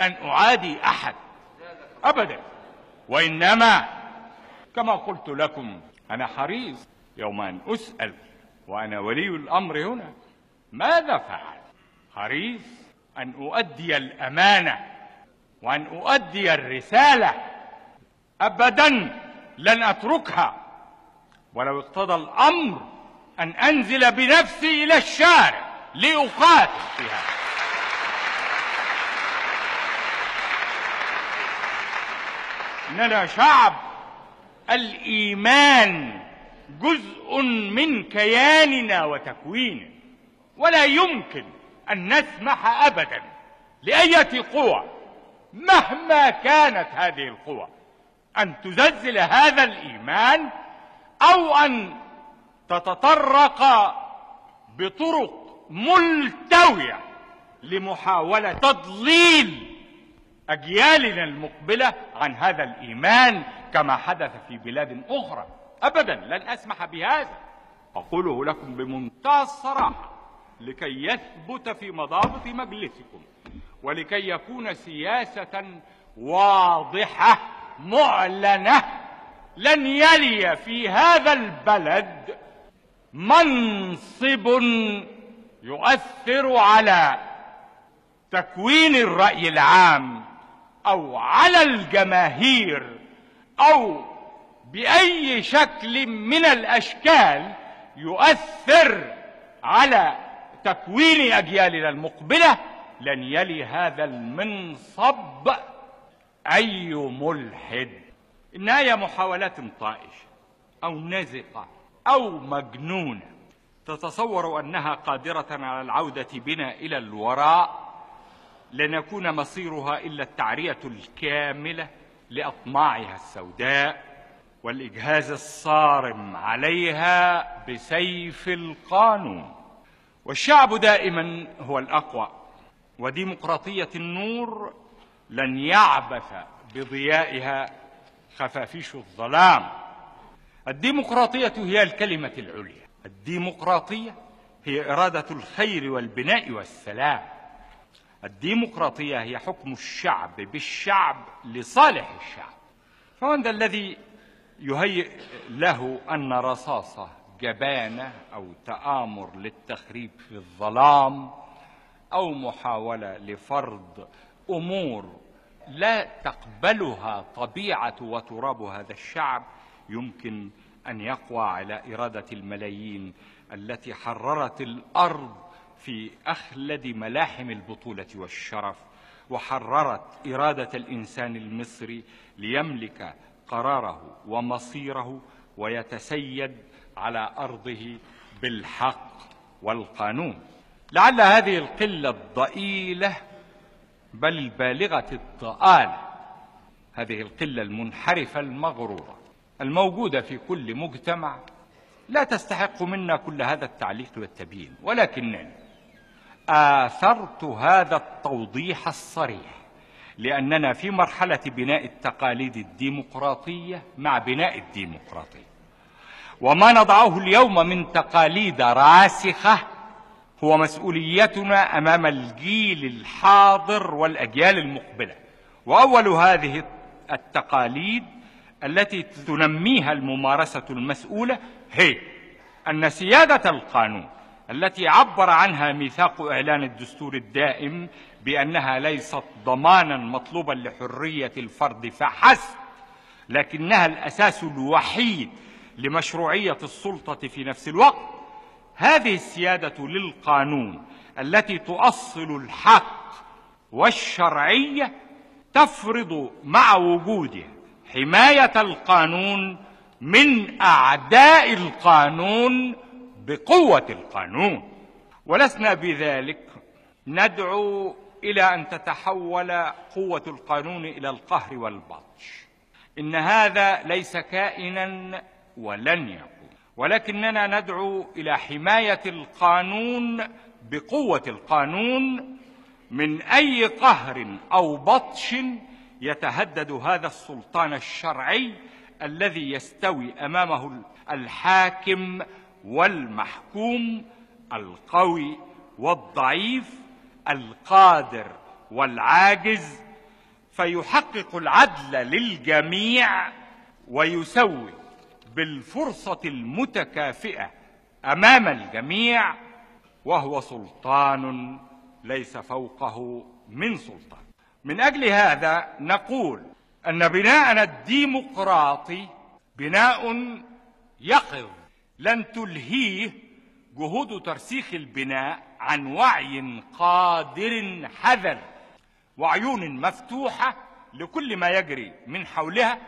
أن أعادي أحد أبدا. وإنما كما قلت لكم أنا حريص يوم أن أسأل وأنا ولي الأمر هنا. ماذا فعل؟ حريص أن أؤدي الأمانة وأن أؤدي الرسالة. أبدا لن أتركها. ولو اقتضى الأمر أن أنزل بنفسي إلى الشارع لأقاتل في هذا إننا شعب الإيمان جزء من كياننا وتكويننا ولا يمكن أن نسمح ابدا لاية قوى مهما كانت هذه القوى أن تزلزل هذا الإيمان أو أن تتطرق بطرق ملتوية لمحاولة تضليل أجيالنا المقبلة عن هذا الإيمان كما حدث في بلاد أخرى. أبدا لن أسمح بهذا. أقوله لكم بمنتهى الصراحة لكي يثبت في مضابط مجلسكم ولكي يكون سياسة واضحة معلنة. لن يلي في هذا البلد منصب يؤثر على تكوين الرأي العام أو على الجماهير. أو بأي شكل من الأشكال يؤثر على تكوين أجيالنا المقبلة لن يلي هذا المنصب أي ملحد. إنها هي محاولات طائشه أو نزقة أو مجنونه تتصور أنها قادرة على العودة بنا إلى الوراء لن يكون مصيرها إلا التعرية الكاملة. لأطماعها السوداء والإجهاز الصارم عليها بسيف القانون. والشعب دائما هو الأقوى وديمقراطية النور لن يعبث بضيائها خفافيش الظلام. الديمقراطية هي الكلمة العليا الديمقراطية هي إرادة الخير والبناء والسلام. الديمقراطية هي حكم الشعب بالشعب لصالح الشعب. فمن ذا الذي يهيئ له أن رصاصة جبانة أو تآمر للتخريب في الظلام أو محاولة لفرض أمور لا تقبلها طبيعة وتراب هذا الشعب يمكن أن يقوى على إرادة الملايين التي حررت الأرض في أخلد ملاحم البطولة والشرف وحررت إرادة الإنسان المصري ليملك قراره ومصيره ويتسيد على أرضه بالحق والقانون. لعل هذه القلة الضئيلة بل البالغه الضآلة هذه القلة المنحرفة المغرورة الموجودة في كل مجتمع. لا تستحق منا كل هذا التعليق والتبيين ولكنني آثرت هذا التوضيح الصريح لأننا في مرحلة بناء التقاليد الديمقراطية مع بناء الديمقراطية. وما نضعه اليوم من تقاليد راسخة هو مسؤوليتنا أمام الجيل الحاضر والأجيال المقبلة. وأول هذه التقاليد التي تنميها الممارسة المسؤولة هي أن سيادة القانون التي عبر عنها ميثاق إعلان الدستور الدائم بأنها ليست ضمانا مطلوبا لحرية الفرد فحسب لكنها الأساس الوحيد لمشروعية السلطة في نفس الوقت. هذه السيادة للقانون التي تؤصل الحق والشرعية تفرض مع وجودها حماية القانون من أعداء القانون بقوة القانون. ولسنا بذلك ندعو إلى أن تتحول قوة القانون إلى القهر والبطش. إن هذا ليس كائنا ولن يكون. ولكننا ندعو إلى حماية القانون بقوة القانون من أي قهر أو بطش يتهدد هذا السلطان الشرعي الذي يستوي أمامه الحاكم والمحكوم القوي والضعيف القادر والعاجز فيحقق العدل للجميع ويسوي بالفرصة المتكافئة أمام الجميع وهو سلطان ليس فوقه من سلطان. من أجل هذا نقول أن بناءنا الديمقراطي بناء يقظ لن تلهيه جهود ترسيخ البناء عن وعي قادر حذر وعيون مفتوحة لكل ما يجري من حولها.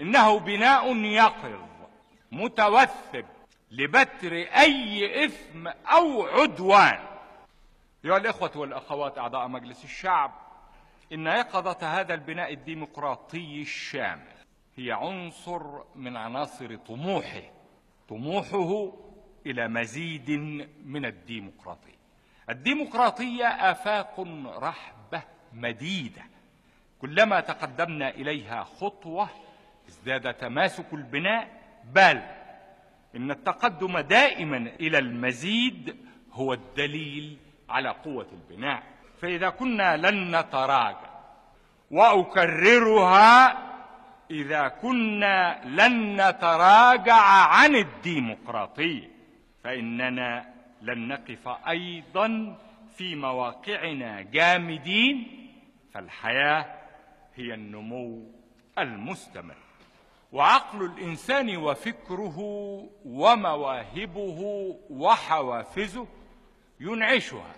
إنه بناء يقظ متوثب لبتر أي إثم أو عدوان. أيها الإخوة والأخوات أعضاء مجلس الشعب إن يقظة هذا البناء الديمقراطي الشامل هي عنصر من عناصر طموحه. طموحه إلى مزيد من الديمقراطية. الديمقراطية آفاق رحبة مديدة. كلما تقدمنا إليها خطوة ازداد تماسك البناء. بل إن التقدم دائما إلى المزيد هو الدليل على قوة البناء. فإذا كنا لن نتراجع. وأكررها إذا كنا لن نتراجع عن الديمقراطية فإننا لن نقف أيضا في مواقعنا جامدين فالحياة هي النمو المستمر. وعقل الإنسان وفكره ومواهبه وحوافزه ينعشها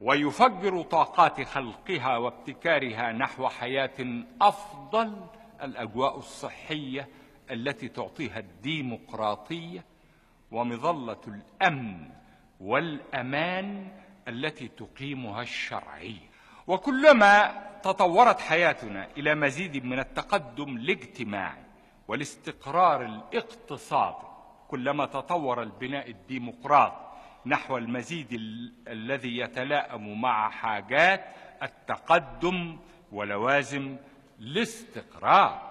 ويفجر طاقات خلقها وابتكارها نحو حياة أفضل الأجواء الصحية التي تعطيها الديمقراطية ومظلة الأمن والأمان التي تقيمها الشرعيه وكلما تطورت حياتنا إلى مزيد من التقدم الاجتماعي والاستقرار الاقتصادي كلما تطور البناء الديمقراطي نحو المزيد ال- الذي يتلائم مع حاجات التقدم ولوازم الاستقرار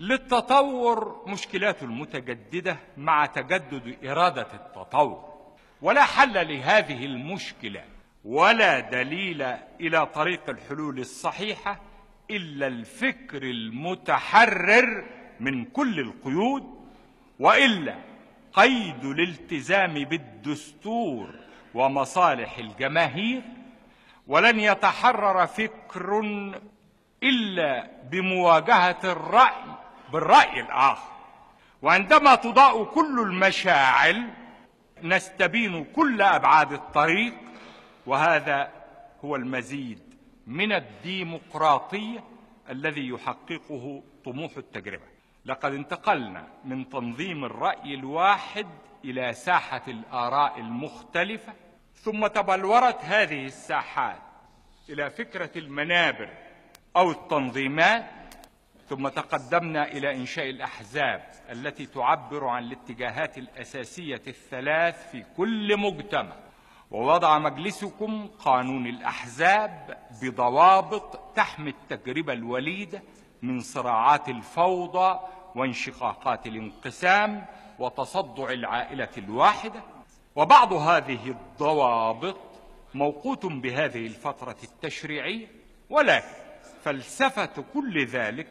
للتطور مشكلات متجدده مع تجدد إرادة التطور. ولا حل لهذه المشكلة ولا دليل إلى طريق الحلول الصحيحة إلا الفكر المتحرر من كل القيود وإلا قيد الالتزام بالدستور ومصالح الجماهير ولن يتحرر فكر إلا بمواجهة الرأي بالرأي الآخر. وعندما تضاء كل المشاعل نستبين كل أبعاد الطريق وهذا هو المزيد من الديمقراطية الذي يحققه طموح التجربة. لقد انتقلنا من تنظيم الرأي الواحد إلى ساحة الآراء المختلفة ثم تبلورت هذه الساحات إلى فكرة المنابر أو التنظيمات ثم تقدمنا إلى إنشاء الأحزاب التي تعبر عن الاتجاهات الأساسية الثلاث في كل مجتمع. ووضع مجلسكم قانون الأحزاب بضوابط تحمي التجربة الوليده من صراعات الفوضى وانشقاقات الانقسام وتصدع العائلة الواحدة. وبعض هذه الضوابط موقوت بهذه الفترة التشريعية ولكن فلسفة كل ذلك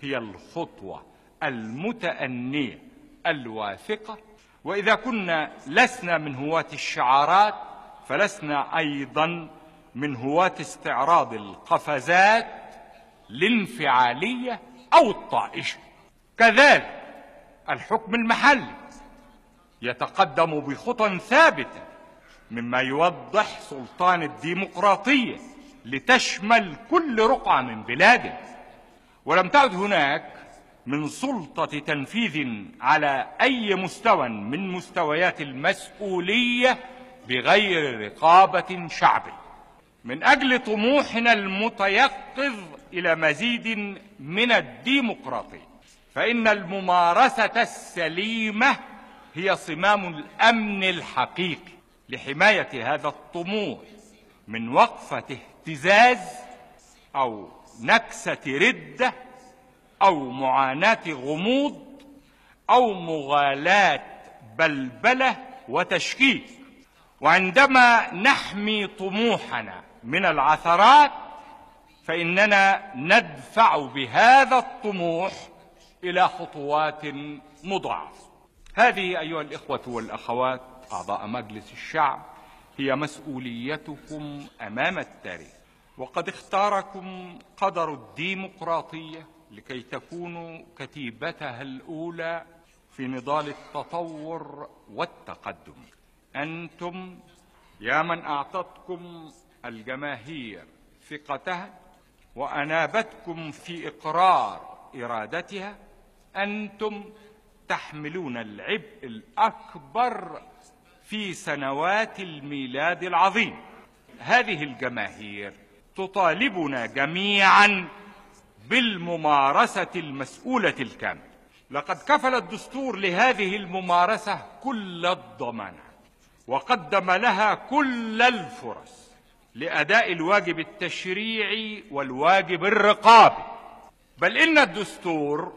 هي الخطوة المتأنية الواثقة. وإذا كنا لسنا من هواة الشعارات فلسنا أيضا من هواة استعراض القفزات الانفعاليه أو الطائشة. كذلك الحكم المحلي يتقدم بخطى ثابتة مما يوضح سلطان الديمقراطية لتشمل كل رقعة من بلاده. ولم تعد هناك من سلطة تنفيذ على أي مستوى من مستويات المسؤولية بغير رقابة شعبيه من أجل طموحنا المتيقظ إلى مزيد من الديمقراطية فإن الممارسة السليمة هي صمام الأمن الحقيقي لحماية هذا الطموح من وقفه اهتزاز أو نكسة ردة أو معاناة غموض أو مغالاة بلبلة وتشكيك. وعندما نحمي طموحنا من العثرات فإننا ندفع بهذا الطموح إلى خطوات مضاعفة. هذه أيها الإخوة والأخوات أعضاء مجلس الشعب هي مسؤوليتكم أمام التاريخ وقد اختاركم قدر الديمقراطية لكي تكونوا كتيبتها الأولى في نضال التطور والتقدم. أنتم يا من أعطتكم الجماهير ثقتها وأنابتكم في إقرار إرادتها أنتم تحملون العبء الأكبر في سنوات الميلاد العظيم. هذه الجماهير تطالبنا جميعا بالممارسة المسؤولة الكاملة. لقد كفل الدستور لهذه الممارسة كل الضمانات وقدم لها كل الفرص لأداء الواجب التشريعي والواجب الرقابي. بل إن الدستور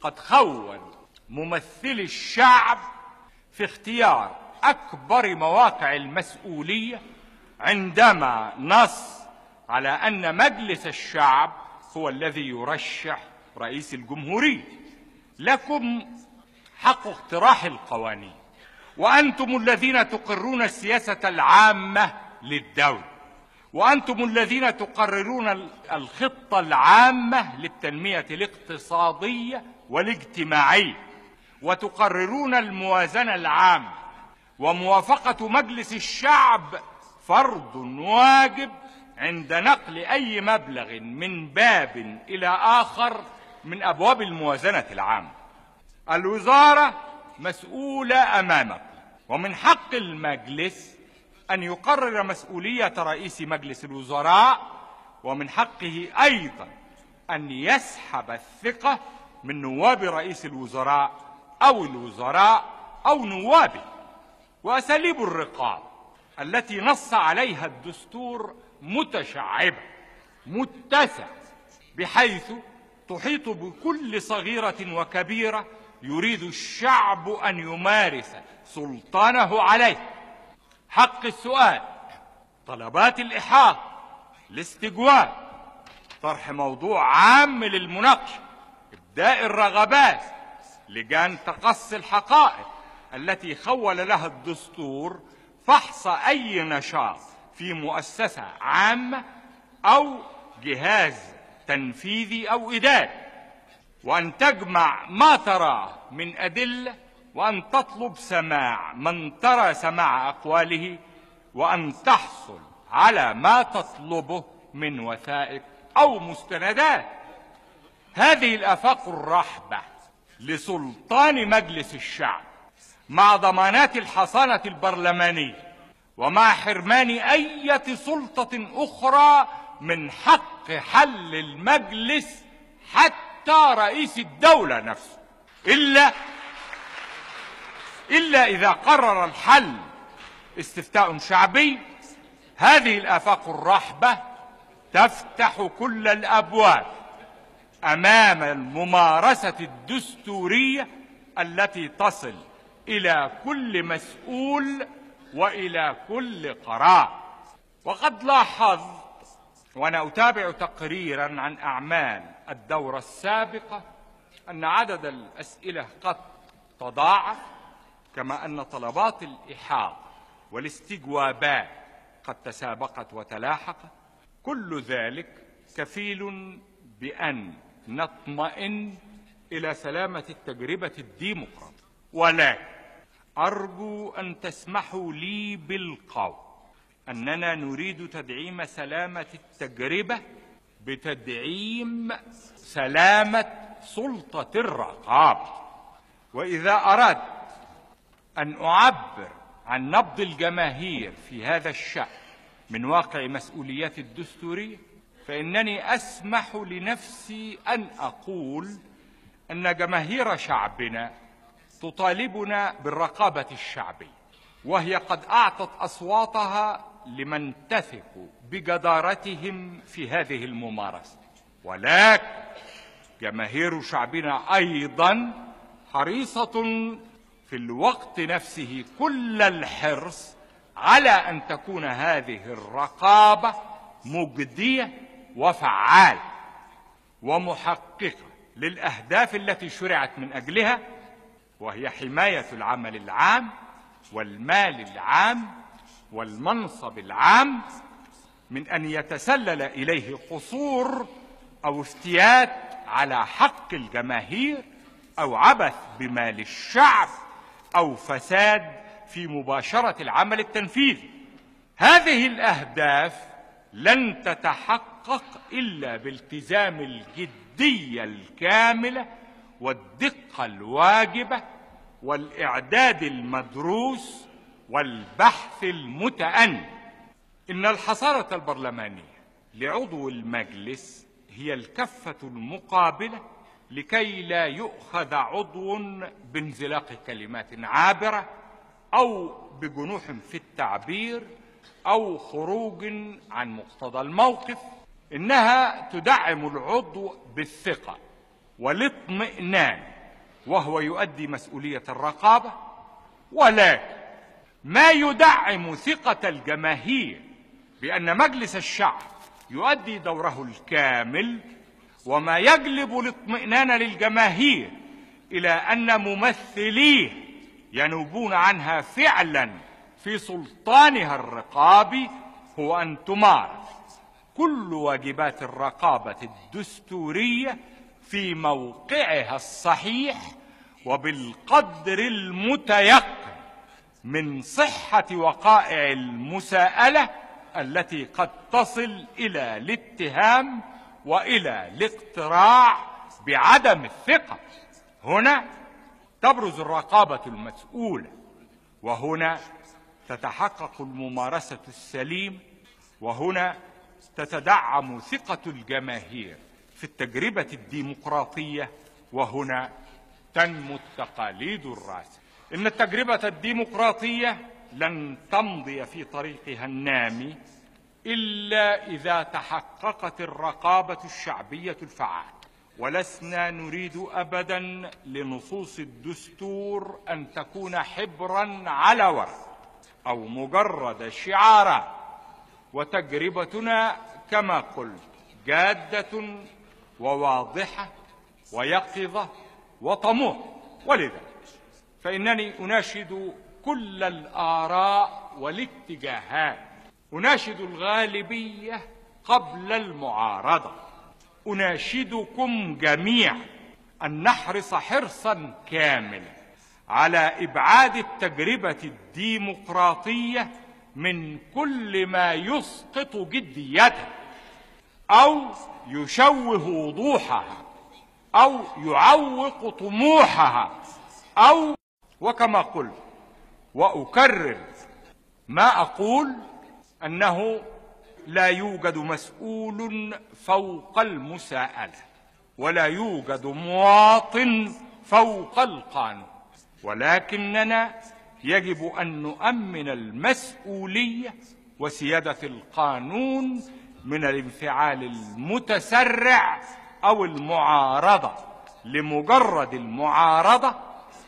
قد خول ممثلي الشعب في اختيار أكبر مواقع المسؤولية عندما نص على أن مجلس الشعب هو الذي يرشح رئيس الجمهورية. لكم حق اقتراح القوانين. وأنتم الذين تقرون السياسة العامة للدولة. وأنتم الذين تقررون الخطة العامة للتنمية الاقتصادية والاجتماعية. وتقررون الموازنة العامة. وموافقة مجلس الشعب فرض واجب عند نقل أي مبلغ من باب إلى آخر من أبواب الموازنة العامة الوزارة مسؤولة أمامكم ومن حق المجلس أن يقرر مسؤولية رئيس مجلس الوزراء ومن حقه أيضا أن يسحب الثقة من نواب رئيس الوزراء أو الوزراء أو نوابه وأساليب الرقاب التي نص عليها الدستور متشعبة متسعة بحيث تحيط بكل صغيرة وكبيرة يريد الشعب أن يمارس سلطانه عليه. حق السؤال طلبات الإحاط الاستجواب طرح موضوع عام للمناقشة إبداء الرغبات لجان تقصي الحقائق التي خول لها الدستور فحص أي نشاط في مؤسسة عامة أو جهاز تنفيذي أو إداري. وأن تجمع ما تراه من أدلة وأن تطلب سماع من ترى سماع أقواله وأن تحصل على ما تطلبه من وثائق أو مستندات. هذه الآفاق الرحبة لسلطان مجلس الشعب. مع ضمانات الحصانة البرلمانية ومع حرمان أية سلطة أخرى من حق حل المجلس حتى رئيس الدولة نفسه. إلا إلا إذا قرر الحل استفتاء شعبي هذه الآفاق الرحبة تفتح كل الأبواب أمام الممارسة الدستورية التي تصل إلى كل مسؤول وإلى كل قرار. وقد لاحظت وأنا أتابع تقريرا عن أعمال الدورة السابقة أن عدد الأسئلة قد تضاعف كما أن طلبات الإحاطة والاستجوابات قد تسابقت وتلاحقت. كل ذلك كفيل بأن نطمئن إلى سلامة التجربة الديمقراطية. ولكن أرجو أن تسمحوا لي بالقول. أننا نريد تدعيم سلامة التجربة بتدعيم سلامة سلطة الرقابة. وإذا أردت أن أعبر عن نبض الجماهير في هذا الشأن من واقع مسؤوليات الدستورية فإنني أسمح لنفسي أن أقول أن جماهير شعبنا تطالبنا بالرقابة الشعبية وهي قد أعطت أصواتها لمن تثق بجدارتهم في هذه الممارسة. ولكن جماهير شعبنا أيضا حريصة في الوقت نفسه كل الحرص على أن تكون هذه الرقابة مجدية وفعالة ومحققة للأهداف التي شرعت من أجلها وهي حماية العمل العام والمال العام والمنصب العام من أن يتسلل إليه قصور أو افتيات على حق الجماهير أو عبث بمال الشعب أو فساد في مباشرة العمل التنفيذي. هذه الأهداف لن تتحقق إلا بالتزام الجدية الكاملة والدقة الواجبة والإعداد المدروس والبحث المتأني إن الحصارة البرلمانية لعضو المجلس هي الكفة المقابلة لكي لا يؤخذ عضو بانزلاق كلمات عابرة أو بجنوح في التعبير أو خروج عن مقتضى الموقف. إنها تدعم العضو بالثقة. والاطمئنان وهو يؤدي مسؤولية الرقابة ولكن ما يدعم ثقة الجماهير بأن مجلس الشعب يؤدي دوره الكامل وما يجلب الاطمئنان للجماهير إلى أن ممثليه ينوبون عنها فعلا في سلطانها الرقابي هو أن تمارس كل واجبات الرقابة الدستورية في موقعها الصحيح وبالقدر المتيقن من صحة وقائع المساءلة التي قد تصل إلى الاتهام وإلى الاقتراع بعدم الثقة. هنا تبرز الرقابة المسؤولة وهنا تتحقق الممارسة السليمه وهنا تتدعم ثقة الجماهير. في التجربة الديمقراطية وهنا تنمو التقاليد الراسخه إن التجربة الديمقراطية لن تمضي في طريقها النامي إلا إذا تحققت الرقابة الشعبية الفعالة. ولسنا نريد ابدا لنصوص الدستور أن تكون حبرا على ورق أو مجرد شعارات. وتجربتنا كما قلت جادة وواضحة ويقظة وطموح. ولذا فإنني أناشد كل الآراء والاتجاهات. أناشد الغالبية قبل المعارضة. أناشدكم جميعا أن نحرص حرصا كاملا على إبعاد التجربة الديمقراطية من كل ما يسقط جديتها أو يشوه وضوحها أو يعوق طموحها أو وكما قلت وأكرر ما أقول أنه لا يوجد مسؤول فوق المساءلة ولا يوجد مواطن فوق القانون ولكننا يجب أن نؤمن المسؤولية وسيادة القانون من الانفعال المتسرع أو المعارضة لمجرد المعارضة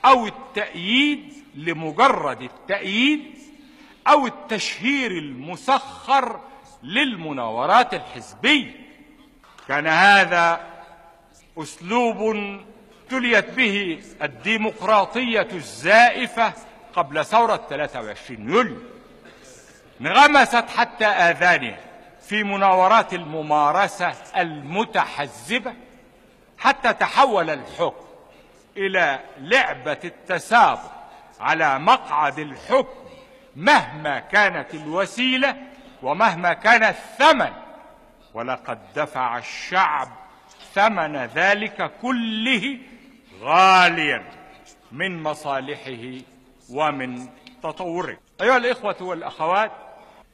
أو التأييد لمجرد التأييد أو التشهير المسخر للمناورات الحزبية. كان هذا أسلوب تليت به الديمقراطية الزائفة قبل ثورة 23 يوليو. انغمست حتى اذانها في مناورات الممارسة المتحزبة حتى تحول الحكم إلى لعبة التسابق على مقعد الحكم مهما كانت الوسيلة ومهما كان الثمن. ولقد دفع الشعب ثمن ذلك كله غاليا من مصالحه ومن تطوره. أيها الإخوة والأخوات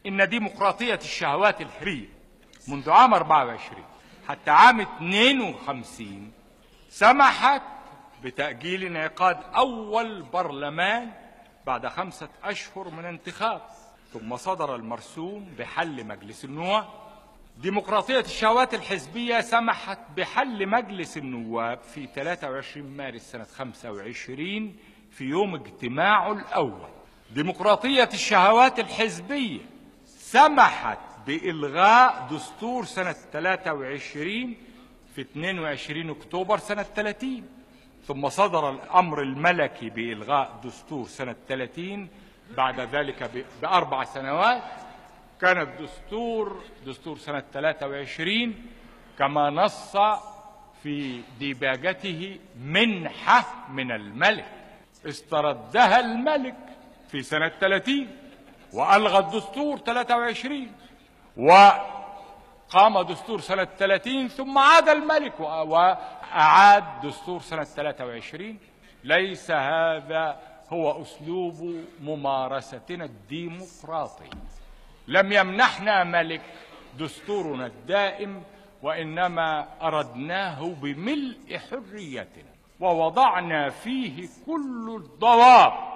إن ديمقراطية الشهوات الحرية منذ عام 24 حتى عام 52 سمحت بتأجيل انعقاد أول برلمان بعد خمسة أشهر من انتخاب. ثم صدر المرسوم بحل مجلس النواب. ديمقراطية الشهوات الحزبية سمحت بحل مجلس النواب في 23 مارس سنة 25 في يوم اجتماعه الأول. ديمقراطية الشهوات الحزبية سمحت بإلغاء دستور سنة 23 في 22 أكتوبر سنة 30 ثم صدر الأمر الملكي بإلغاء دستور سنة 30 بعد ذلك بأربع سنوات كان الدستور دستور سنة 23 كما نص في ديباجته منحة من الملك. استردها الملك في سنة 30 وألغى الدستور 23 وقام دستور سنة 30 ثم عاد الملك وأعاد دستور سنة 23 ليس هذا هو أسلوب ممارستنا الديمقراطي لم يمنحنا ملك دستورنا الدائم وإنما أردناه بملء حريتنا ووضعنا فيه كل الضوابط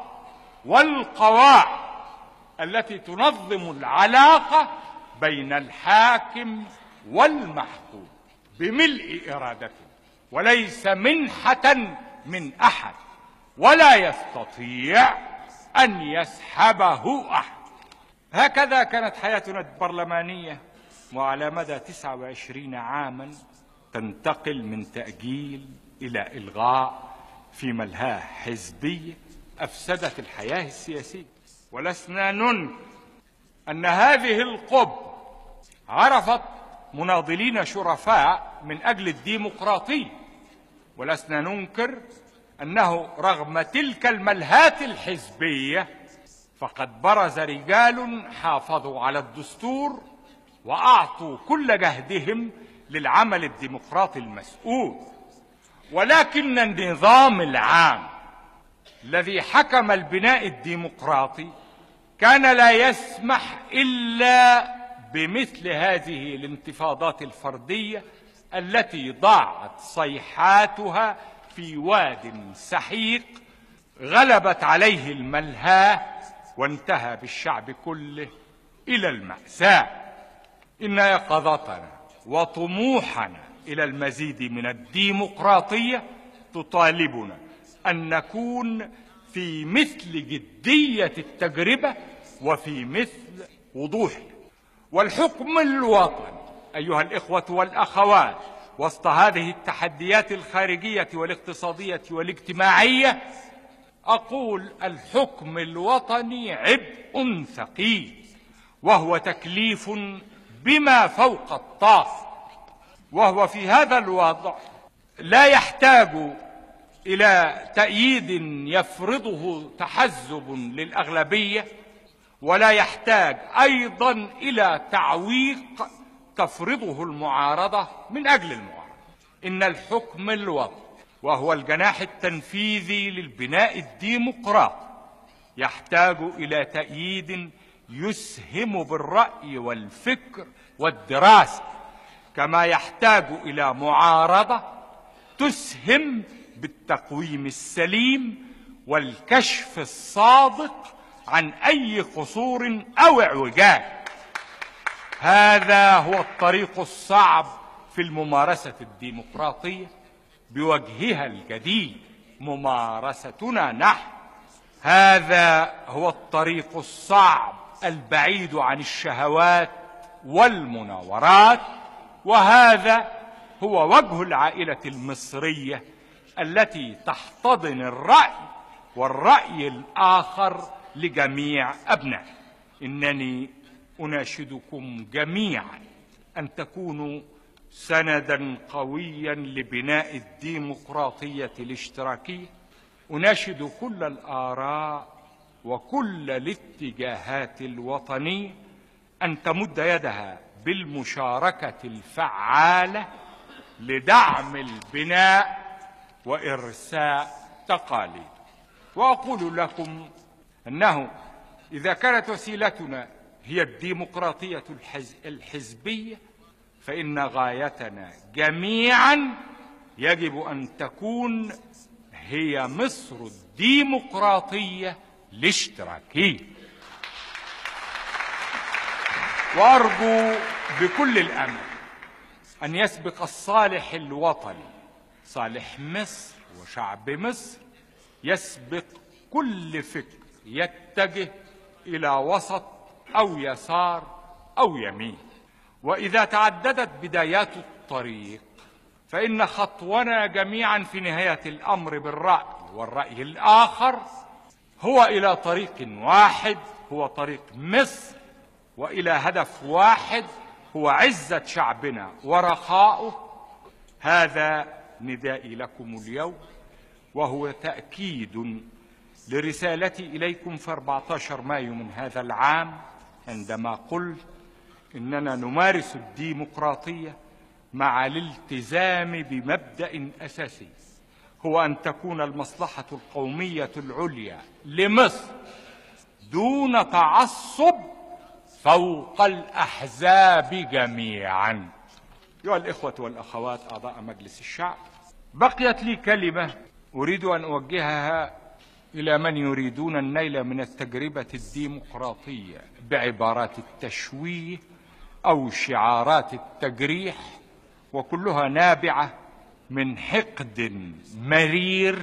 والقواعد. التي تنظم العلاقة بين الحاكم والمحكوم بملء إرادته وليس منحة من أحد ولا يستطيع أن يسحبه أحد. هكذا كانت حياتنا البرلمانية وعلى مدى 29 عاما تنتقل من تأجيل إلى إلغاء في ملهاة حزبية أفسدت الحياة السياسية. ولسنا ننكر أن هذه القب عرفت مناضلين شرفاء من أجل الديمقراطيه ولسنا ننكر أنه رغم تلك الملهات الحزبية فقد برز رجال حافظوا على الدستور وأعطوا كل جهدهم للعمل الديمقراطي المسؤول. ولكن النظام العام الذي حكم البناء الديمقراطي كان لا يسمح إلا بمثل هذه الانتفاضات الفردية التي ضاعت صيحاتها في واد سحيق غلبت عليه الملهاة وانتهى بالشعب كله إلى المأساة. إن يقظتنا وطموحنا إلى المزيد من الديمقراطية تطالبنا أن نكون في مثل جدية التجربة وفي مثل وضوحها والحكم الوطني أيها الإخوة والأخوات وسط هذه التحديات الخارجية والاقتصادية والاجتماعية أقول الحكم الوطني عبء ثقيل وهو تكليف بما فوق الطاقة وهو في هذا الوضع لا يحتاج إلى تأييد يفرضه تحزب للأغلبية ولا يحتاج أيضا إلى تعويق تفرضه المعارضة من أجل المعارضة. إن الحكم الوضع وهو الجناح التنفيذي للبناء الديمقراطي يحتاج إلى تأييد يسهم بالرأي والفكر والدراسة كما يحتاج إلى معارضة تسهم بالتقويم السليم والكشف الصادق عن أي قصور أو اعوجاج. هذا هو الطريق الصعب في الممارسة الديمقراطية. بوجهها الجديد ممارستنا نحن. هذا هو الطريق الصعب البعيد عن الشهوات والمناورات. وهذا هو وجه العائلة المصرية التي تحتضن الرأي والرأي الآخر لجميع ابنائه إنني أناشدكم جميعا أن تكونوا سندا قويا لبناء الديمقراطية الاشتراكية. أناشد كل الآراء وكل الاتجاهات الوطنية أن تمد يدها بالمشاركة الفعالة لدعم البناء وإرساء تقاليد. وأقول لكم أنه إذا كانت وسيلتنا هي الديمقراطية الحز... الحزبية فإن غايتنا جميعا يجب أن تكون هي مصر الديمقراطية الاشتراكية. وأرجو بكل الأمل أن يسبق الصالح الوطني صالح مصر وشعب مصر يسبق كل فكر يتجه إلى وسط أو يسار أو يمين. وإذا تعددت بدايات الطريق فإن خطونا جميعا في نهاية الأمر بالرأي والرأي الآخر هو إلى طريق واحد هو طريق مصر وإلى هدف واحد هو عزة شعبنا ورخاؤه. هذا ندائي لكم اليوم وهو تأكيد لرسالتي إليكم في 14 مايو من هذا العام عندما قلت إننا نمارس الديمقراطية مع الالتزام بمبدأ أساسي هو أن تكون المصلحة القومية العليا لمصر دون تعصب فوق الأحزاب جميعا. أيها الإخوة والأخوات أعضاء مجلس الشعب بقيت لي كلمة أريد أن أوجهها إلى من يريدون النيل من التجربة الديمقراطية بعبارات التشويه أو شعارات التجريح وكلها نابعة من حقد مرير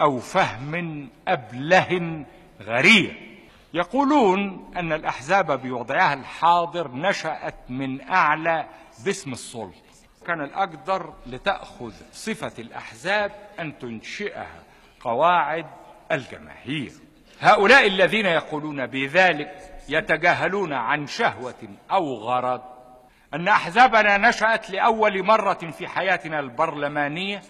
أو فهم أبله غرير. يقولون أن الأحزاب بوضعها الحاضر نشأت من أعلى باسم السلطة. كان الأقدر لتأخذ صفة الأحزاب أن تنشئها قواعد الجماهير. هؤلاء الذين يقولون بذلك يتجاهلون عن شهوة أو غرض. أن أحزابنا نشأت لأول مرة في حياتنا البرلمانية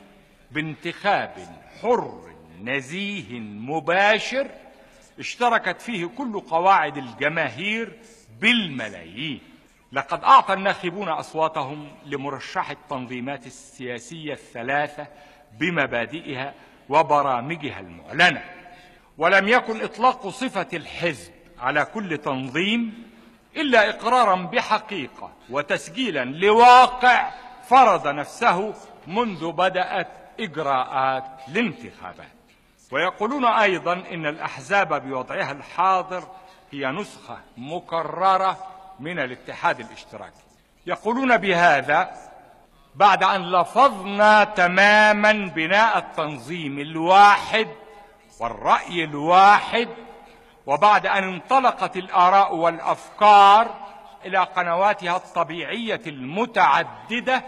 بانتخاب حر نزيه مباشر اشتركت فيه كل قواعد الجماهير بالملايين. لقد أعطى الناخبون أصواتهم لمرشح التنظيمات السياسية الثلاثة بمبادئها وبرامجها المعلنة. ولم يكن إطلاق صفة الحزب على كل تنظيم إلا إقرارا بحقيقة وتسجيلا لواقع فرض نفسه منذ بدأت إجراءات الانتخابات. ويقولون أيضا إن الأحزاب بوضعها الحاضر هي نسخة مكررة من الاتحاد الاشتراكي. يقولون بهذا بعد أن لفظنا تماما بناء التنظيم الواحد والرأي الواحد وبعد أن انطلقت الآراء والأفكار إلى قنواتها الطبيعية المتعددة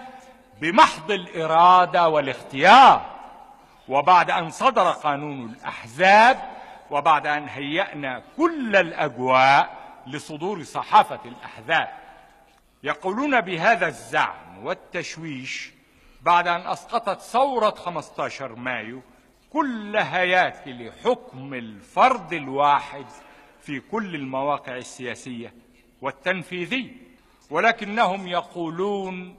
بمحض الإرادة والاختيار. وبعد أن صدر قانون الأحزاب وبعد أن هيأنا كل الأجواء لصدور صحافة الأحزاب يقولون بهذا الزعم والتشويش بعد أن أسقطت ثورة 15 مايو كل هياكل حكم الفرد الواحد في كل المواقع السياسية والتنفيذية ولكنهم يقولون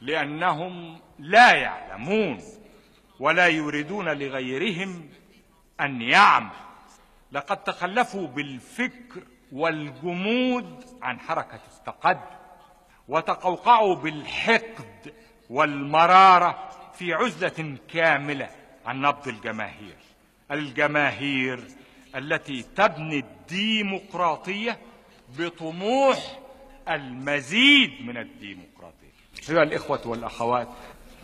لأنهم لا يعلمون ولا يريدون لغيرهم أن يعمل لقد تخلفوا بالفكر والجمود عن حركة التقدم وتقوقعوا بالحقد والمرارة في عزلة كاملة عن نبض الجماهير. الجماهير التي تبني الديمقراطية بطموح المزيد من الديمقراطية. أيها الإخوة والأخوات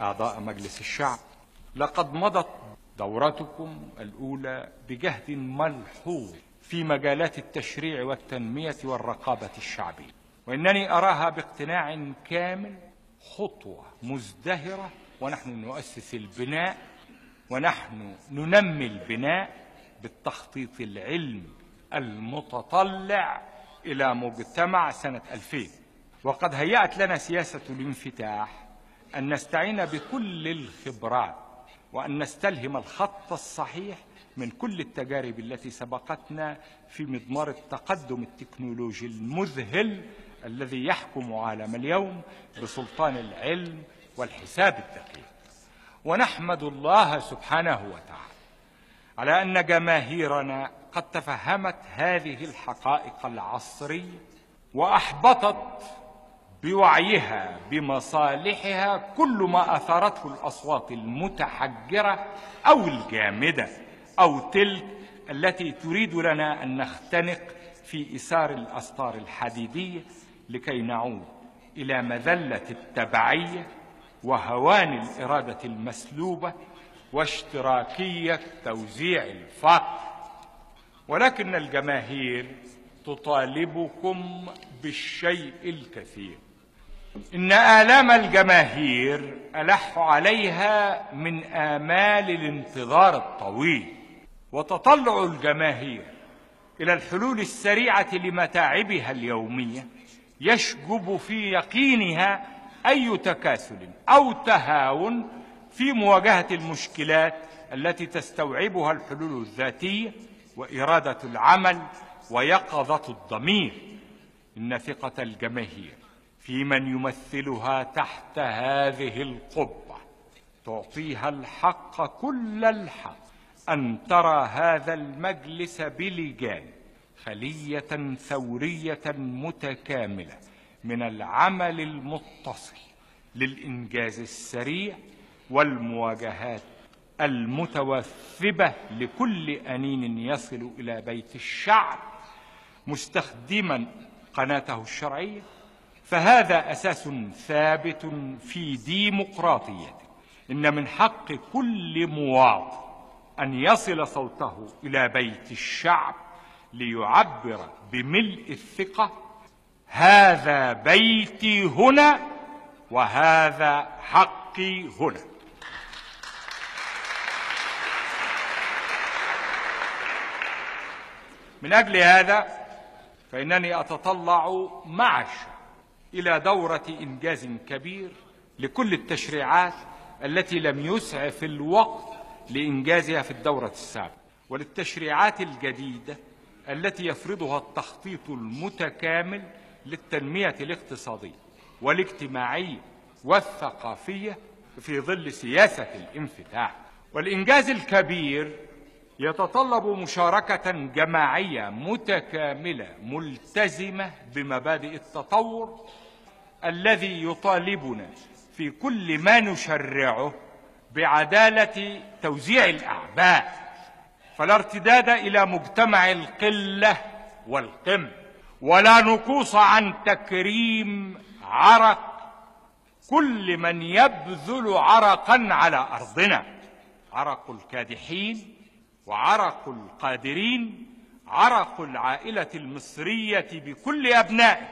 أعضاء مجلس الشعب لقد مضت دورتكم الأولى بجهد ملحوظ في مجالات التشريع والتنمية والرقابة الشعبية وإنني أراها باقتناع كامل خطوة مزدهرة ونحن نؤسس البناء ونحن ننمي البناء بالتخطيط العلمي المتطلع إلى مجتمع سنة 2000 وقد هيأت لنا سياسة الانفتاح أن نستعين بكل الخبرات وأن نستلهم الخط الصحيح من كل التجارب التي سبقتنا في مضمار التقدم التكنولوجي المذهل الذي يحكم عالم اليوم بسلطان العلم والحساب الدقيق. ونحمد الله سبحانه وتعالى على أن جماهيرنا قد تفهمت هذه الحقائق العصريه وأحبطت بوعيها بمصالحها كل ما أثارته الأصوات المتحجرة أو الجامدة. أو تلك التي تريد لنا أن نختنق في اثار الأسطار الحديدية لكي نعود إلى مذلة التبعية وهوان الإرادة المسلوبة واشتراكية توزيع الفقر. ولكن الجماهير تطالبكم بالشيء الكثير. إن آلام الجماهير ألح عليها من آمال الانتظار الطويل. وتطلع الجماهير إلى الحلول السريعة لمتاعبها اليومية يشجب في يقينها أي تكاسل أو تهاون في مواجهة المشكلات التي تستوعبها الحلول الذاتية وإرادة العمل ويقظة الضمير. إن ثقة الجماهير في من يمثلها تحت هذه القبة تعطيها الحق كل الحق. أن ترى هذا المجلس بلجان خلية ثورية متكاملة من العمل المتصل للإنجاز السريع والمواجهات المتوثبه لكل أنين يصل إلى بيت الشعب مستخدما قناته الشرعية فهذا أساس ثابت في ديمقراطيته إن من حق كل مواطن أن يصل صوته إلى بيت الشعب ليعبر بملء الثقة هذا بيتي هنا وهذا حقي هنا. من أجل هذا فإنني أتطلع معا إلى دورة إنجاز كبير لكل التشريعات التي لم يسعف الوقت لإنجازها في الدورة السابقة وللتشريعات الجديدة التي يفرضها التخطيط المتكامل للتنمية الاقتصادية والاجتماعية والثقافية في ظل سياسة الانفتاح. والإنجاز الكبير يتطلب مشاركة جماعية متكاملة ملتزمة بمبادئ التطور الذي يطالبنا في كل ما نشرعه بعدالة توزيع الأعباء فلا ارتداد إلى مجتمع القلة والقمة ولا نقوص عن تكريم عرق كل من يبذل عرقا على أرضنا. عرق الكادحين وعرق القادرين عرق العائلة المصرية بكل أبنائه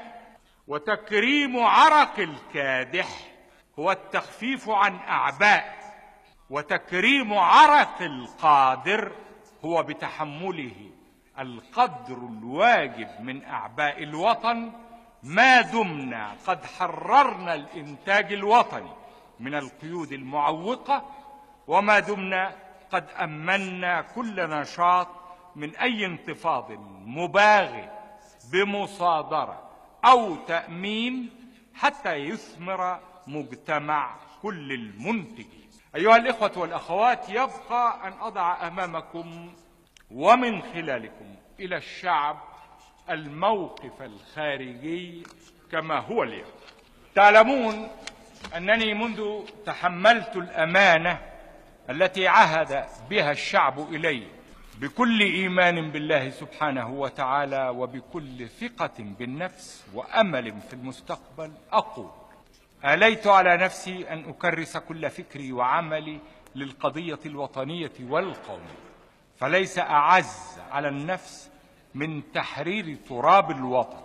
وتكريم عرق الكادح هو التخفيف عن أعباء وتكريم عرق القادر هو بتحمله القدر الواجب من أعباء الوطن. ما دمنا قد حررنا الإنتاج الوطني من القيود المعوقة وما دمنا قد أمنا كل نشاط من أي انتفاض مباغت بمصادرة أو تأميم حتى يثمر مجتمع كل المنتجين أيها الإخوة والأخوات يبقى أن أضع أمامكم ومن خلالكم إلى الشعب الموقف الخارجي كما هو اليوم. تعلمون أنني منذ تحملت الأمانة التي عهد بها الشعب إلي بكل إيمان بالله سبحانه وتعالى وبكل ثقة بالنفس وأمل في المستقبل أقول آليت على نفسي أن أكرس كل فكري وعملي للقضية الوطنية والقومية فليس أعز على النفس من تحرير تراب الوطن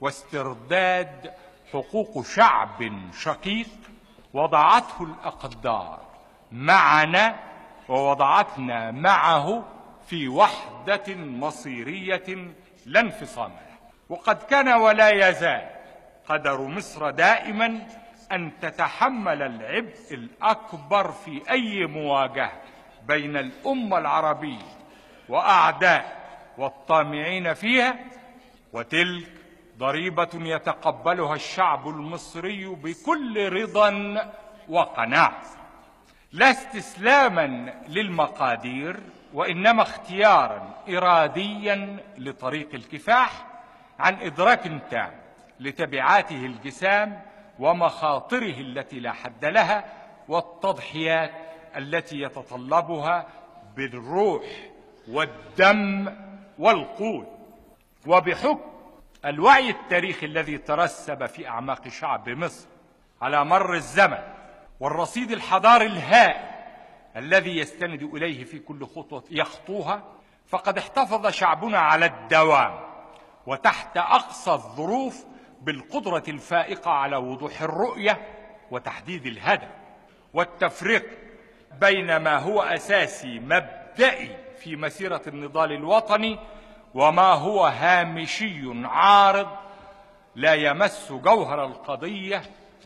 واسترداد حقوق شعب شقيق وضعته الأقدار معنا ووضعتنا معه في وحدة مصيرية لا انفصام. له وقد كان ولا يزال قدر مصر دائما أن تتحمل العبء الأكبر في أي مواجهة بين الأمة العربية وأعداء والطامعين فيها وتلك ضريبة يتقبلها الشعب المصري بكل رضا وقناعة. لا استسلاما للمقادير وإنما اختيارا إراديا لطريق الكفاح عن إدراك تام لتبعاته الجسام ومخاطره التي لا حد لها والتضحيات التي يتطلبها بالروح والدم والقوت. وبحكم الوعي التاريخي الذي ترسب في أعماق شعب مصر على مر الزمن والرصيد الحضاري الهائل الذي يستند إليه في كل خطوة يخطوها فقد احتفظ شعبنا على الدوام وتحت أقصى الظروف بالقدرة الفائقة على وضوح الرؤية وتحديد الهدف والتفريق بين ما هو أساسي مبدئي في مسيرة النضال الوطني وما هو هامشي عارض لا يمس جوهر القضية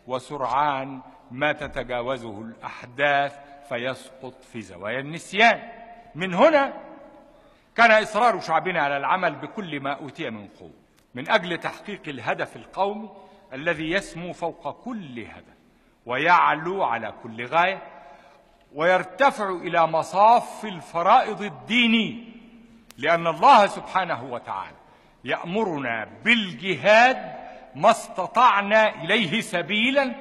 وسرعان ما تتجاوزه الأحداث فيسقط في زوايا النسيان. من هنا كان إصرار شعبنا على العمل بكل ما أوتي من قوة. من أجل تحقيق الهدف القومي الذي يسمو فوق كل هدف ويعلو على كل غاية ويرتفع إلى مصاف الفرائض الدينيه لأن الله سبحانه وتعالى يأمرنا بالجهاد ما استطعنا إليه سبيلا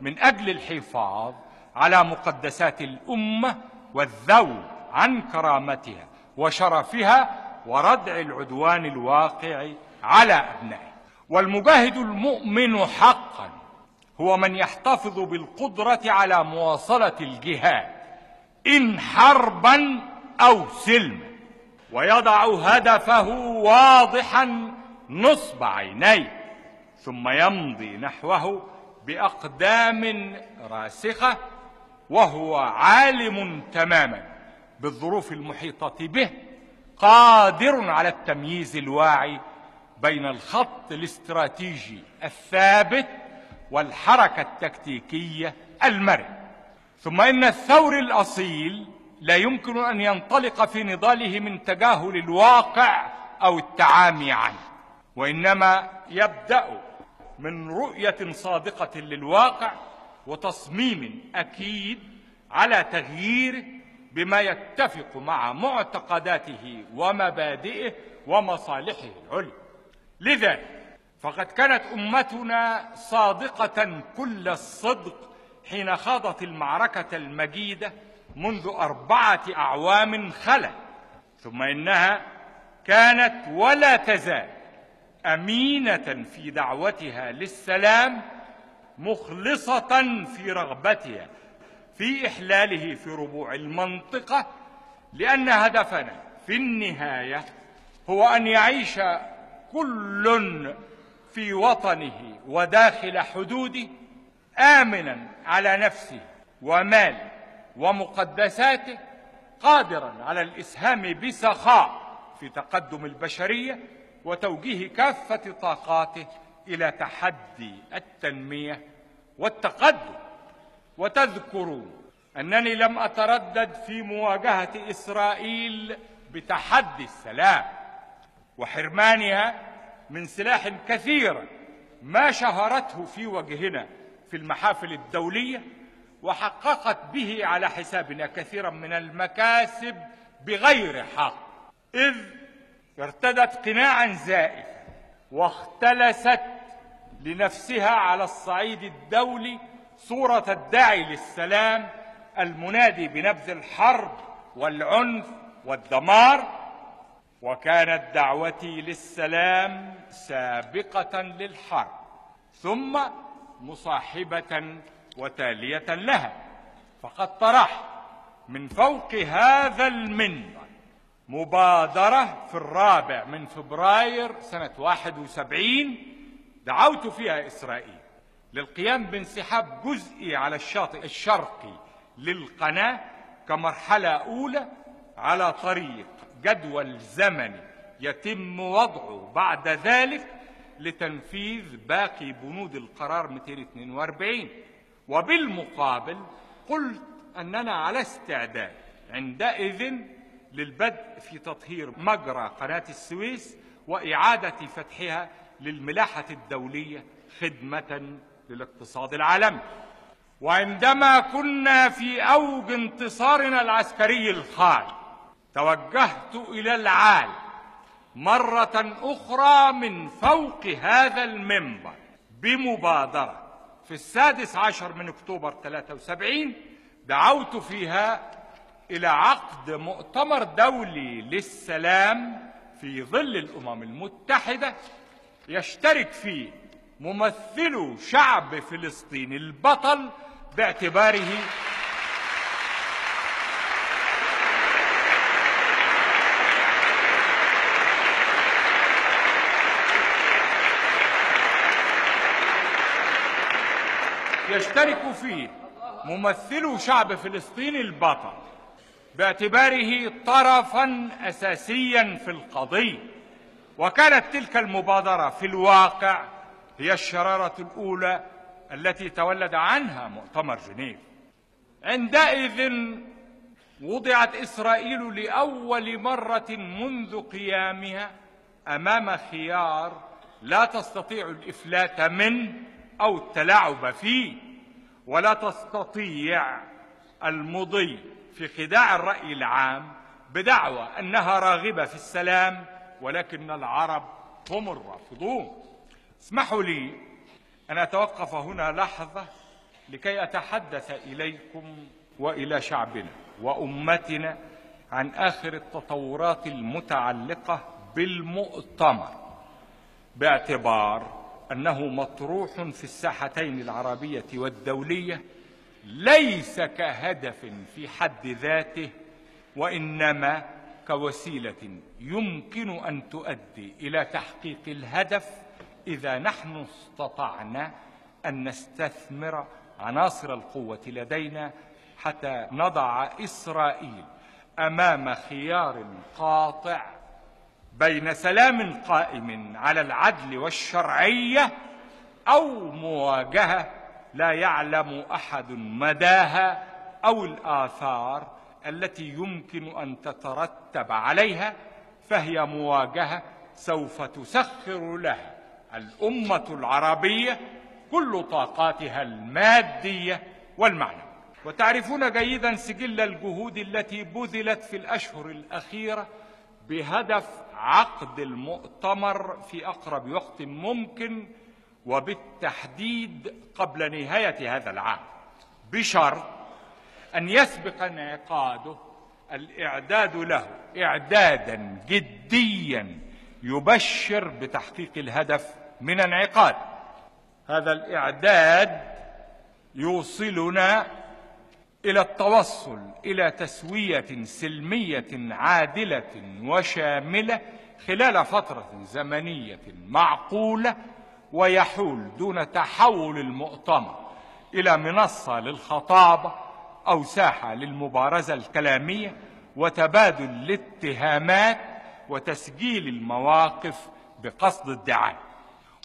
من أجل الحفاظ على مقدسات الأمة والذود عن كرامتها وشرفها وردع العدوان الواقع على أبنائه. والمجاهد المؤمن حقا هو من يحتفظ بالقدرة على مواصلة الجهاد إن حربا أو سلما. ويضع هدفه واضحا نصب عينيه ثم يمضي نحوه بأقدام راسخة وهو عالم تماما بالظروف المحيطة به قادر على التمييز الواعي بين الخط الاستراتيجي الثابت والحركة التكتيكية المرنه ثم إن الثور الأصيل لا يمكن أن ينطلق في نضاله من تجاهل الواقع أو التعامي عنه وإنما يبدأ من رؤية صادقة للواقع وتصميم أكيد على تغييره بما يتفق مع معتقداته ومبادئه ومصالحه العليا. لذلك فقد كانت أمتنا صادقة كل الصدق حين خاضت المعركة المجيدة منذ أربعة أعوام خلا ثم إنها كانت ولا تزال أمينة في دعوتها للسلام مخلصة في رغبتها في إحلاله في ربوع المنطقة لأن هدفنا في النهاية هو أن يعيش كل في وطنه وداخل حدوده آمنا على نفسه وماله ومقدساته قادرا على الإسهام بسخاء في تقدم البشرية وتوجيه كافة طاقاته إلى تحدي التنمية والتقدم. وتذكروا أنني لم أتردد في مواجهة إسرائيل بتحدي السلام. وحرمانها من سلاح كثير ما شهرته في وجهنا في المحافل الدولية وحققت به على حسابنا كثيرا من المكاسب بغير حق. إذ ارتدت قناعا زائفا واختلست لنفسها على الصعيد الدولي صورة الداعي للسلام المنادي بنبذ الحرب والعنف والدمار وكانت دعوتي للسلام سابقة للحرب ثم مصاحبة وتالية لها. فقد طرحت من فوق هذا المنبر مبادرة في الرابع من فبراير سنة 71 دعوت فيها إسرائيل للقيام بانسحاب جزئي على الشاطئ الشرقي للقناة كمرحلة أولى على طريق جدول زمني يتم وضعه بعد ذلك لتنفيذ باقي بنود القرار 242 وبالمقابل قلت أننا على استعداد عندئذ للبدء في تطهير مجرى قناة السويس وإعادة فتحها للملاحة الدولية خدمة للاقتصاد العالمي. وعندما كنا في أوج انتصارنا العسكري الخالد توجهت إلى العالم مرة أخرى من فوق هذا المنبر بمبادرة في السادس عشر من أكتوبر 73 دعوت فيها إلى عقد مؤتمر دولي للسلام في ظل الأمم المتحدة يشترك فيه ممثلو شعب فلسطين البطل باعتباره يشترك فيه ممثلو شعب فلسطين البطل باعتباره طرفا اساسيا في القضية. وكانت تلك المبادرة في الواقع هي الشرارة الأولى التي تولد عنها مؤتمر جنيف. عندئذ وضعت إسرائيل لأول مرة منذ قيامها أمام خيار لا تستطيع الإفلات منه أو التلاعب فيه. ولا تستطيع المضي في خداع الرأي العام بدعوى أنها راغبة في السلام ولكن العرب هم الرافضون. اسمحوا لي أن أتوقف هنا لحظة لكي أتحدث إليكم وإلى شعبنا وأمتنا عن آخر التطورات المتعلقة بالمؤتمر باعتبار أنه مطروح في الساحتين العربية والدولية ليس كهدف في حد ذاته وإنما كوسيلة يمكن أن تؤدي إلى تحقيق الهدف إذا نحن استطعنا أن نستثمر عناصر القوة لدينا حتى نضع إسرائيل أمام خيار قاطع بين سلام قائم على العدل والشرعية أو مواجهة لا يعلم أحد مداها أو الآثار التي يمكن أن تترتب عليها فهي مواجهة سوف تسخر لها الأمة العربية كل طاقاتها المادية والمعنوية. وتعرفون جيدا سجل الجهود التي بذلت في الأشهر الأخيرة بهدف عقد المؤتمر في أقرب وقت ممكن وبالتحديد قبل نهاية هذا العام بشرط أن يسبق انعقاده الإعداد له إعدادا جديا يبشر بتحقيق الهدف من انعقاد هذا الإعداد يوصلنا إلى التوصل إلى تسوية سلمية عادلة وشاملة خلال فترة زمنية معقولة ويحول دون تحول المؤتمر إلى منصة للخطابة أو ساحة للمبارزة الكلامية وتبادل الاتهامات وتسجيل المواقف بقصد الدعاية.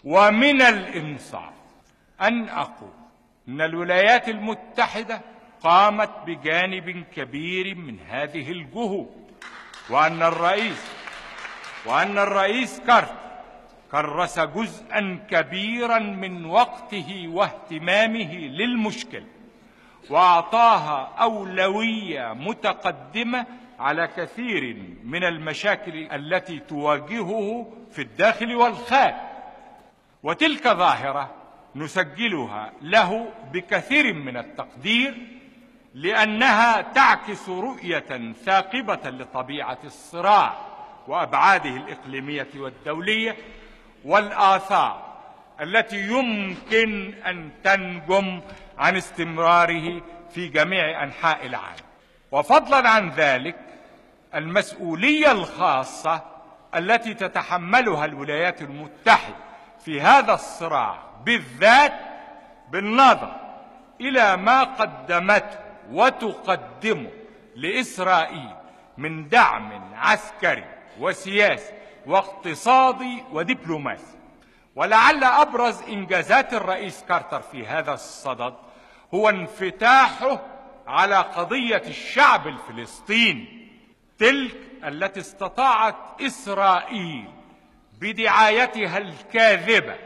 ومن الإنصاف أن أقول إن الولايات المتحدة قامت بجانب كبير من هذه الجهود وأن الرئيس وأن الرئيس كارتر كرس جزءا كبيرا من وقته واهتمامه للمشكله واعطاها أولوية متقدمة على كثير من المشاكل التي تواجهه في الداخل والخارج. وتلك ظاهرة نسجلها له بكثير من التقدير لأنها تعكس رؤية ثاقبة لطبيعة الصراع وأبعاده الإقليمية والدولية والآثار التي يمكن أن تنجم عن استمراره في جميع أنحاء العالم. وفضلا عن ذلك المسؤولية الخاصة التي تتحملها الولايات المتحدة في هذا الصراع بالذات بالنظر إلى ما قدمته وتقدمه لإسرائيل من دعم عسكري وسياسي واقتصادي ودبلوماسي. ولعل أبرز إنجازات الرئيس كارتر في هذا الصدد هو انفتاحه على قضية الشعب الفلسطيني تلك التي استطاعت إسرائيل بدعايتها الكاذبة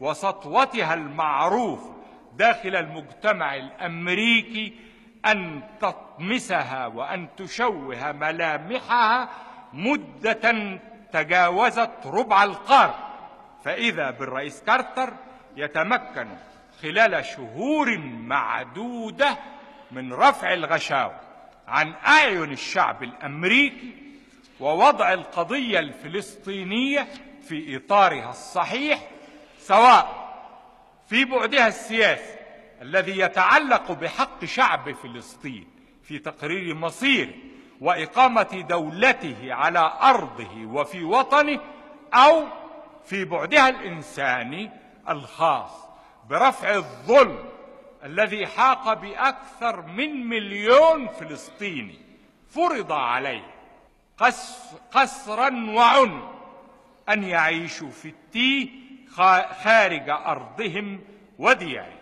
وسطوتها المعروفه داخل المجتمع الأمريكي أن تطمسها وأن تشوه ملامحها مدة تجاوزت ربع القرن. فإذا بالرئيس كارتر يتمكن خلال شهور معدودة من رفع الغشاوة عن أعين الشعب الأمريكي ووضع القضية الفلسطينية في إطارها الصحيح سواء في بعدها السياسي الذي يتعلق بحق شعب فلسطين في تقرير مصيره وإقامة دولته على أرضه وفي وطنه أو في بعدها الإنساني الخاص برفع الظلم الذي حاق بأكثر من مليون فلسطيني فرض عليه قسرا وعنف أن يعيشوا في التيه خارج أرضهم وديارهم.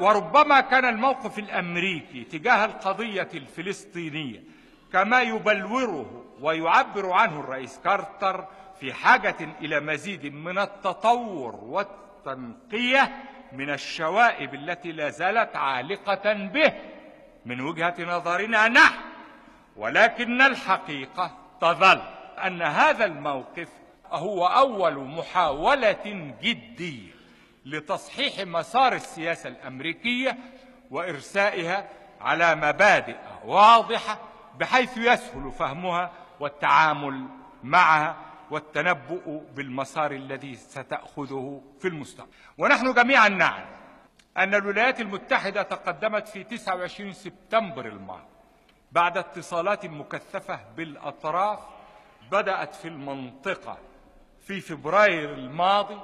وربما كان الموقف الأمريكي تجاه القضية الفلسطينية كما يبلوره ويعبر عنه الرئيس كارتر في حاجة إلى مزيد من التطور والتنقية من الشوائب التي لا زالت عالقة به من وجهة نظرنا نحن. ولكن الحقيقة تظل أن هذا الموقف هو أول محاولة جدية لتصحيح مسار السياسة الأمريكية وإرسائها على مبادئ واضحة بحيث يسهل فهمها والتعامل معها والتنبؤ بالمسار الذي ستأخذه في المستقبل. ونحن جميعا نعلم أن الولايات المتحدة تقدمت في 29 سبتمبر الماضي بعد اتصالات مكثفة بالأطراف بدأت في المنطقة في فبراير الماضي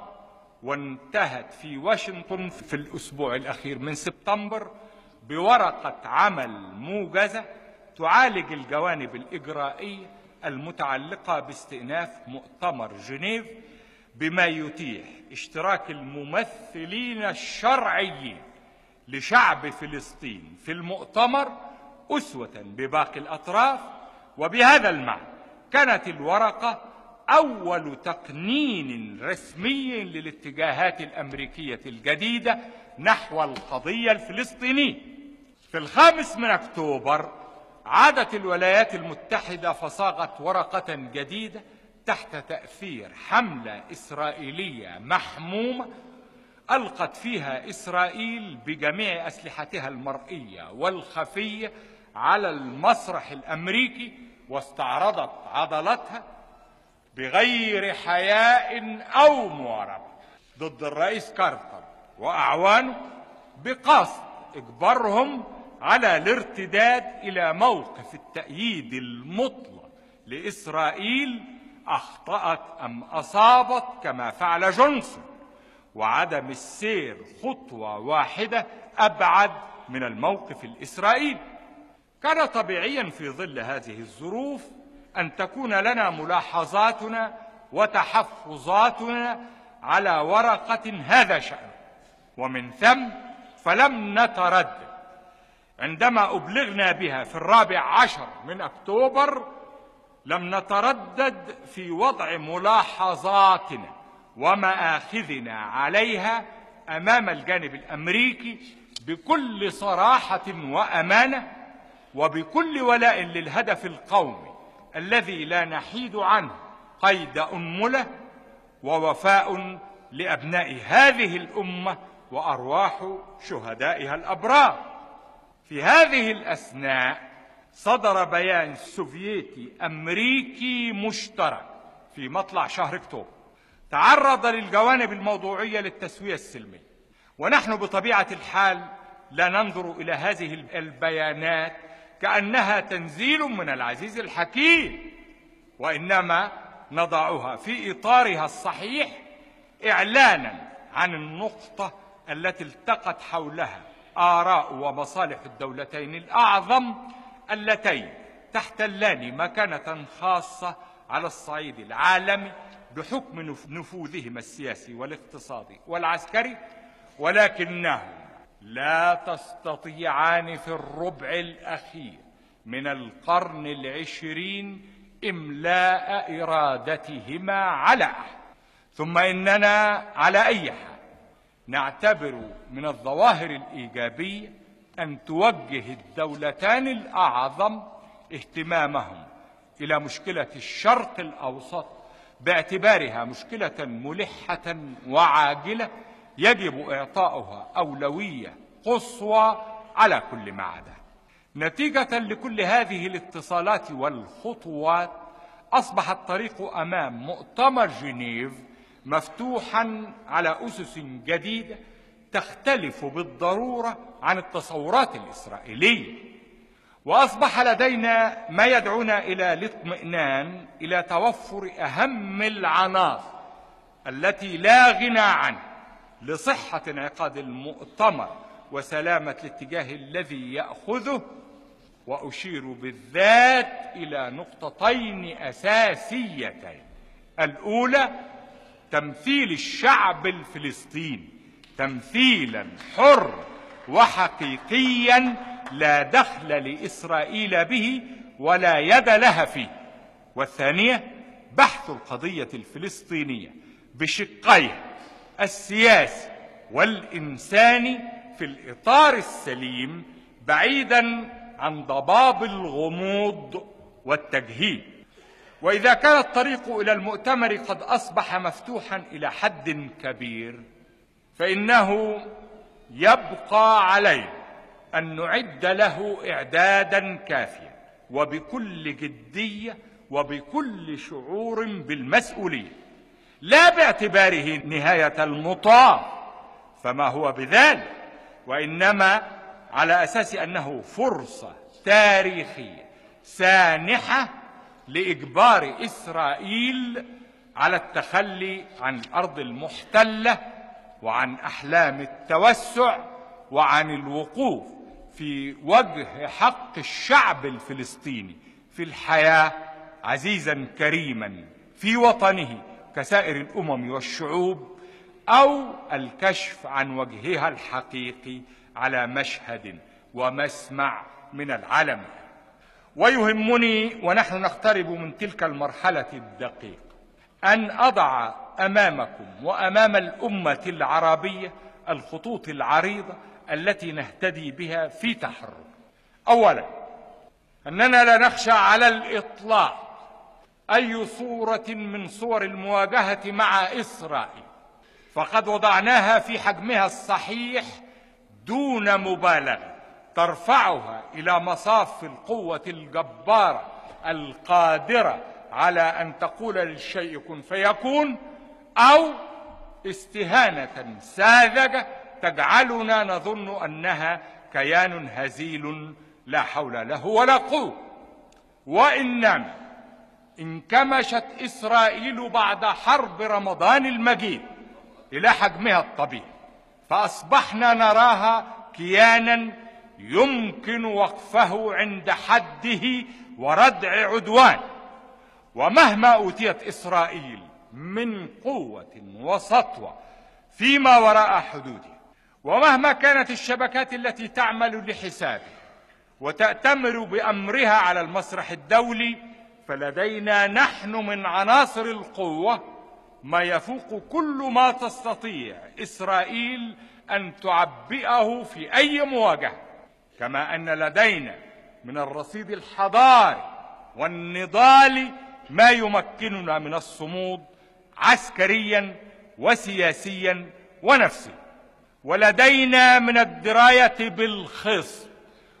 وانتهت في واشنطن في الأسبوع الأخير من سبتمبر بورقة عمل موجزة تعالج الجوانب الإجرائية المتعلقة باستئناف مؤتمر جنيف بما يتيح اشتراك الممثلين الشرعيين لشعب فلسطين في المؤتمر أسوة بباقي الأطراف. وبهذا المعنى كانت الورقة أول تقنين رسمي للاتجاهات الأمريكية الجديدة نحو القضية الفلسطينية. في الخامس من أكتوبر عادت الولايات المتحدة فصاغت ورقة جديدة تحت تأثير حملة إسرائيلية محمومة ألقت فيها إسرائيل بجميع أسلحتها المرئية والخفية على المسرح الأمريكي واستعرضت عضلاتها بغير حياء أو مواربة ضد الرئيس كارتر وأعوانه بقصد إجبارهم على الارتداد إلى موقف التأييد المطلق لإسرائيل أخطأت أم أصابت كما فعل جونسون. وعدم السير خطوة واحدة أبعد من الموقف الإسرائيلي. كان طبيعيا في ظل هذه الظروف أن تكون لنا ملاحظاتنا وتحفظاتنا على ورقة هذا شأن. ومن ثم فلم نتردد عندما أبلغنا بها في الرابع عشر من أكتوبر لم نتردد في وضع ملاحظاتنا ومآخذنا عليها أمام الجانب الأمريكي بكل صراحة وأمانة وبكل ولاء للهدف القومي. الذي لا نحيد عنه قيد أنملة ووفاء لأبناء هذه الأمة وأرواح شهدائها الأبرار. في هذه الأثناء صدر بيان سوفيتي أمريكي مشترك في مطلع شهر أكتوبر. تعرض للجوانب الموضوعية للتسوية السلمية. ونحن بطبيعة الحال لا ننظر إلى هذه البيانات كأنها تنزيل من العزيز الحكيم وإنما نضعها في إطارها الصحيح إعلانا عن النقطة التي التقت حولها آراء ومصالح الدولتين الأعظم اللتين تحتلان مكانة خاصة على الصعيد العالمي بحكم نفوذهما السياسي والاقتصادي والعسكري ولكنهما لا تستطيعان في الربع الأخير من القرن العشرين إملاء إرادتهما على أحد. ثم إننا على أي حال نعتبر من الظواهر الإيجابية أن توجه الدولتان الأعظم اهتمامهم إلى مشكلة الشرق الأوسط باعتبارها مشكلة ملحة وعاجلة يجب إعطاؤها أولوية قصوى على كل ما عدا. نتيجة لكل هذه الاتصالات والخطوات أصبح الطريق أمام مؤتمر جنيف مفتوحا على أسس جديدة تختلف بالضرورة عن التصورات الإسرائيلية. وأصبح لدينا ما يدعونا إلى الاطمئنان إلى توفر أهم العناصر التي لا غنى عنها لصحة انعقاد المؤتمر وسلامة الاتجاه الذي يأخذه وأشير بالذات إلى نقطتين أساسيتين. الأولى تمثيل الشعب الفلسطيني تمثيلا حر وحقيقيا لا دخل لإسرائيل به ولا يد لها فيه. والثانية بحث القضية الفلسطينية بشقيها السياسي والإنساني في الإطار السليم بعيدا عن ضباب الغموض والتجهيل. وإذا كان الطريق إلى المؤتمر قد أصبح مفتوحا إلى حد كبير فإنه يبقى علينا أن نعد له إعدادا كافيا وبكل جدية وبكل شعور بالمسؤولية. لا باعتباره نهاية المطاف فما هو بذلك؟ وإنما على أساس أنه فرصة تاريخية سانحة لإجبار إسرائيل على التخلي عن الأرض المحتلة وعن أحلام التوسع وعن الوقوف في وجه حق الشعب الفلسطيني في الحياة عزيزا كريما في وطنه. كسائر الأمم والشعوب أو الكشف عن وجهها الحقيقي على مشهد ومسمع من العالم ويهمني ونحن نقترب من تلك المرحلة الدقيقة أن أضع أمامكم وأمام الأمة العربية الخطوط العريضة التي نهتدي بها في تحرر. أولا أننا لا نخشى على الإطلاق أي صورة من صور المواجهة مع إسرائيل؟ فقد وضعناها في حجمها الصحيح دون مبالغة ترفعها إلى مصاف القوة الجبارة القادرة على أن تقول للشيء كن فيكون أو استهانة ساذجة تجعلنا نظن أنها كيان هزيل لا حول له ولا قوة. وإنما انكمشت إسرائيل بعد حرب رمضان المجيد إلى حجمها الطبيعي. فأصبحنا نراها كيانا يمكن وقفه عند حده وردع عدوان. ومهما أوتيت إسرائيل من قوة وسطوة فيما وراء حدودها ومهما كانت الشبكات التي تعمل لحسابه وتأتمر بأمرها على المسرح الدولي فلدينا نحن من عناصر القوة ما يفوق كل ما تستطيع إسرائيل أن تعبئه في أي مواجهة. كما أن لدينا من الرصيد الحضاري والنضالي ما يمكننا من الصمود عسكريا وسياسيا ونفسيا. ولدينا من الدراية بالخصم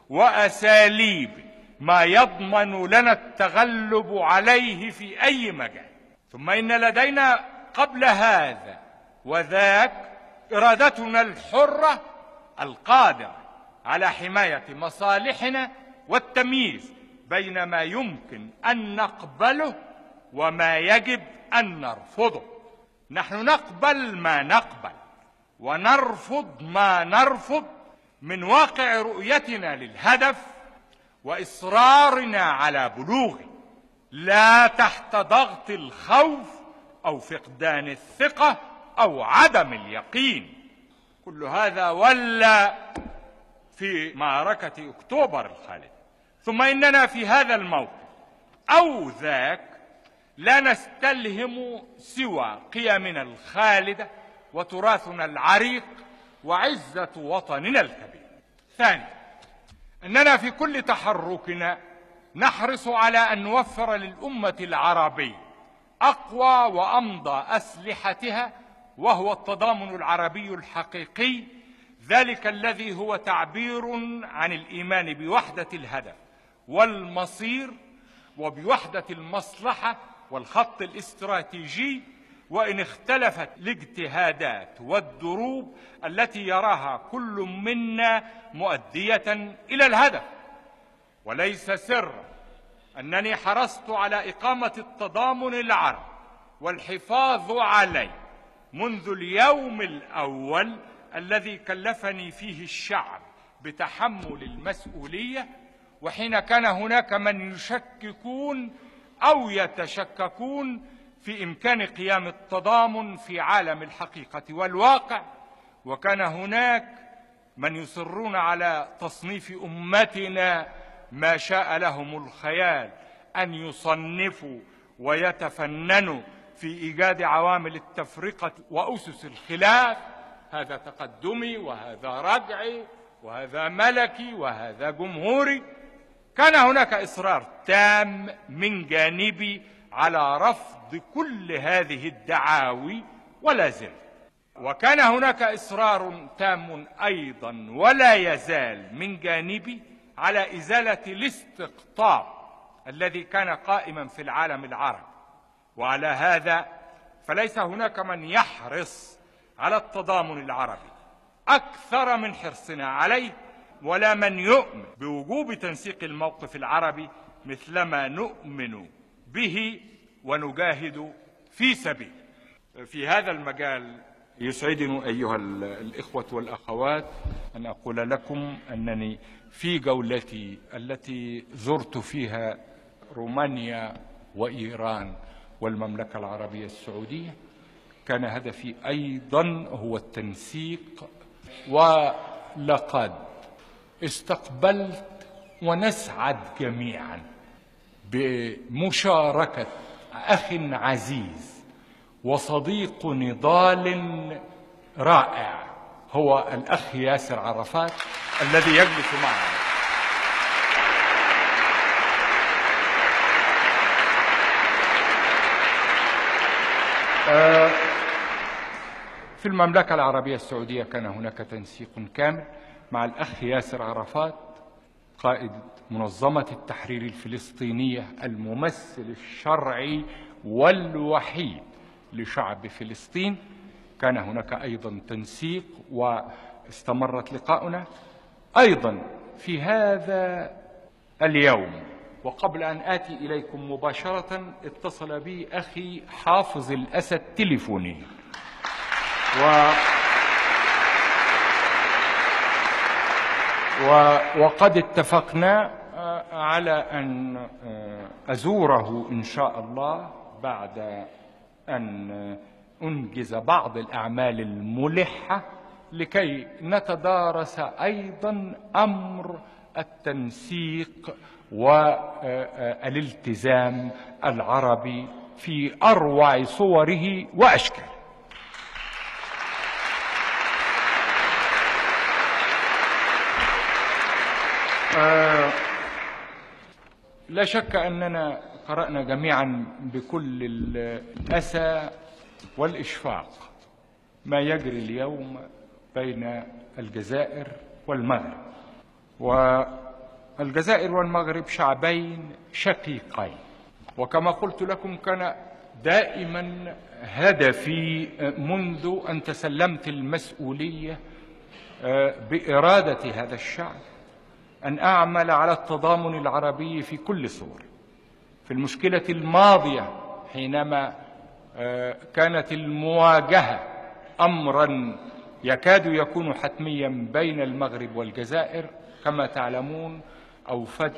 وأساليب ما يضمن لنا التغلب عليه في أي مجال. ثم إن لدينا قبل هذا وذاك إرادتنا الحرة القادره على حماية مصالحنا والتمييز بين ما يمكن أن نقبله وما يجب أن نرفضه. نحن نقبل ما نقبل ونرفض ما نرفض من واقع رؤيتنا للهدف وإصرارنا على بلوغه. لا تحت ضغط الخوف أو فقدان الثقة أو عدم اليقين. كل هذا ولا في معركة أكتوبر الخالد. ثم إننا في هذا الموقف. أو ذاك لا نستلهم سوى قيمنا الخالدة وتراثنا العريق وعزة وطننا الكبير. ثانيا أننا في كل تحركنا نحرص على أن نوفر للأمة العربية أقوى وأمضى أسلحتها وهو التضامن العربي الحقيقي. ذلك الذي هو تعبير عن الإيمان بوحدة الهدف والمصير وبوحدة المصلحة والخط الاستراتيجي وإن اختلفت الاجتهادات والدروب التي يراها كل منا مؤدية إلى الهدف. وليس سرا أنني حرصت على إقامة التضامن العربي والحفاظ عليه منذ اليوم الأول الذي كلفني فيه الشعب بتحمل المسؤولية وحين كان هناك من يشككون أو يتشككون في إمكان قيام التضامن في عالم الحقيقة والواقع وكان هناك من يصرون على تصنيف أمتنا ما شاء لهم الخيال أن يصنفوا ويتفننوا في إيجاد عوامل التفرقة وأسس الخلاف. هذا تقدمي وهذا رجعي وهذا ملكي وهذا جمهوري. كان هناك إصرار تام من جانبي على رفض كل هذه الدعاوي ولا زال وكان هناك إصرار تام أيضا ولا يزال من جانبي على إزالة الاستقطاب الذي كان قائما في العالم العربي. وعلى هذا فليس هناك من يحرص على التضامن العربي. أكثر من حرصنا عليه ولا من يؤمن بوجوب تنسيق الموقف العربي مثلما نؤمن به ونجاهد في سبيل. في هذا المجال يسعدني أيها الإخوة والأخوات أن أقول لكم أنني في جولتي التي زرت فيها رومانيا وإيران والمملكة العربية السعودية كان هدفي أيضا هو التنسيق ولقد استقبلت ونسعد جميعا. بمشاركة أخ عزيز وصديق نضال رائع. هو الأخ ياسر عرفات الذي يجلس معنا. في المملكة العربية السعودية كان هناك تنسيق كامل مع الأخ ياسر عرفات قائد منظمة التحرير الفلسطينية الممثل الشرعي والوحيد لشعب فلسطين. كان هناك أيضا تنسيق واستمرت لقاؤنا. أيضا في هذا اليوم وقبل أن آتي إليكم مباشرة اتصل بي أخي حافظ الأسد تليفونيا و وقد اتفقنا آه، على أن آه، أزوره إن شاء الله بعد أن أنجز بعض الأعمال الملحة لكي نتدارس أيضا أمر التنسيق والالتزام العربي في أروع صوره وأشكاله آه، لا شك أننا قرأنا جميعا بكل الأسى والإشفاق ما يجري اليوم بين الجزائر والمغرب والجزائر والمغرب شعبين شقيقين. وكما قلت لكم كان دائما هدفي منذ أن تسلمت المسؤولية آه، بإرادة هذا الشعب أن أعمل على التضامن العربي في كل صور في المشكلة الماضية حينما آه، كانت المواجهة أمرا يكاد يكون حتميا بين المغرب والجزائر. كما تعلمون أوفد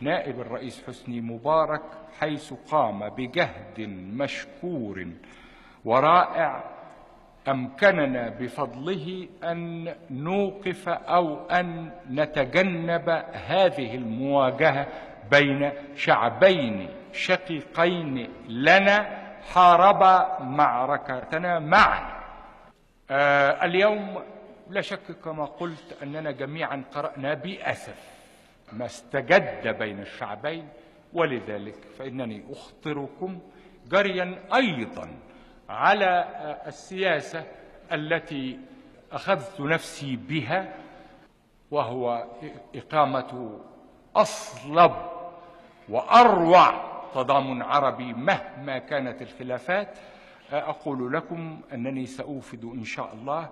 نائب الرئيس حسني مبارك حيث قام بجهد مشكور ورائع أمكننا بفضله أن نوقف أو أن نتجنب هذه المواجهة بين شعبين شقيقين لنا حاربا معركتنا معا. آه اليوم لا شك كما قلت أننا جميعا قرأنا بأسف ما استجد بين الشعبين ولذلك فإنني أخطركم جريا أيضا. على السياسة التي أخذت نفسي بها وهو إقامة أصلب وأروع تضامن عربي مهما كانت الخلافات. أقول لكم أنني سأوفد إن شاء الله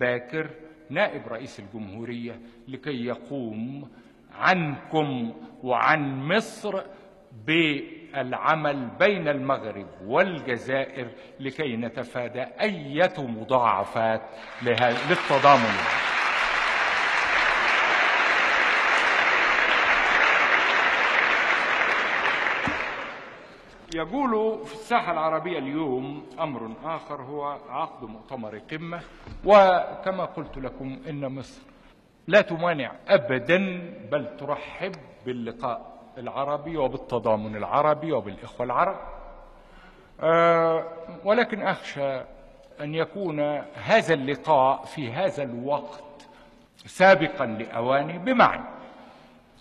باكر نائب رئيس الجمهورية لكي يقوم عنكم وعن مصر بالعمل بين المغرب والجزائر لكي نتفادى أية مضاعفات للتضامن. يقول في الساحة العربية اليوم أمر آخر هو عقد مؤتمر قمة وكما قلت لكم إن مصر لا تمانع أبدا بل ترحب باللقاء. العربي وبالتضامن العربي وبالإخوة العرب. أه ولكن أخشى أن يكون هذا اللقاء في هذا الوقت سابقا لأوانه بمعنى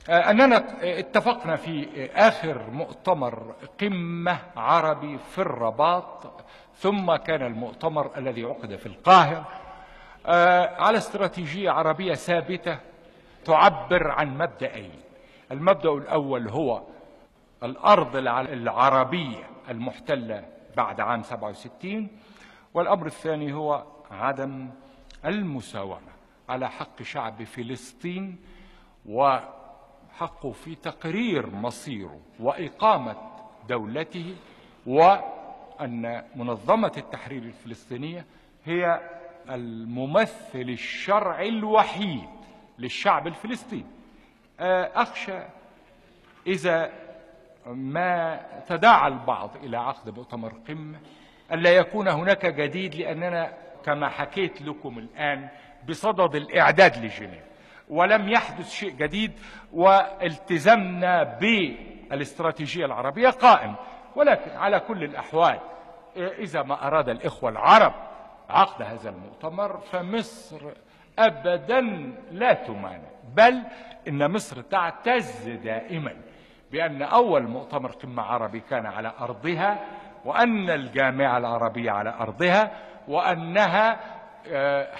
أه أننا اتفقنا في آخر مؤتمر قمة عربي في الرباط ثم كان المؤتمر الذي عقد في القاهرة أه على استراتيجية عربية ثابتة تعبر عن مبدأين. المبدأ الأول هو الأرض العربية المحتلة بعد عام 67 والأمر الثاني هو عدم المساومة على حق شعب فلسطين وحقه في تقرير مصيره وإقامة دولته وأن منظمة التحرير الفلسطينية هي الممثل الشرعي الوحيد للشعب الفلسطيني. أخشى إذا ما تداعى البعض إلى عقد مؤتمر قمة ألا يكون هناك جديد لأننا كما حكيت لكم الآن بصدد الإعداد لجنيف ولم يحدث شيء جديد والتزامنا بالاستراتيجية العربية قائم. ولكن على كل الأحوال إذا ما أراد الإخوة العرب عقد هذا المؤتمر فمصر أبدا لا تمانع بل إن مصر تعتز دائما بأن أول مؤتمر قمة عربي كان على أرضها وأن الجامعة العربية على أرضها وأنها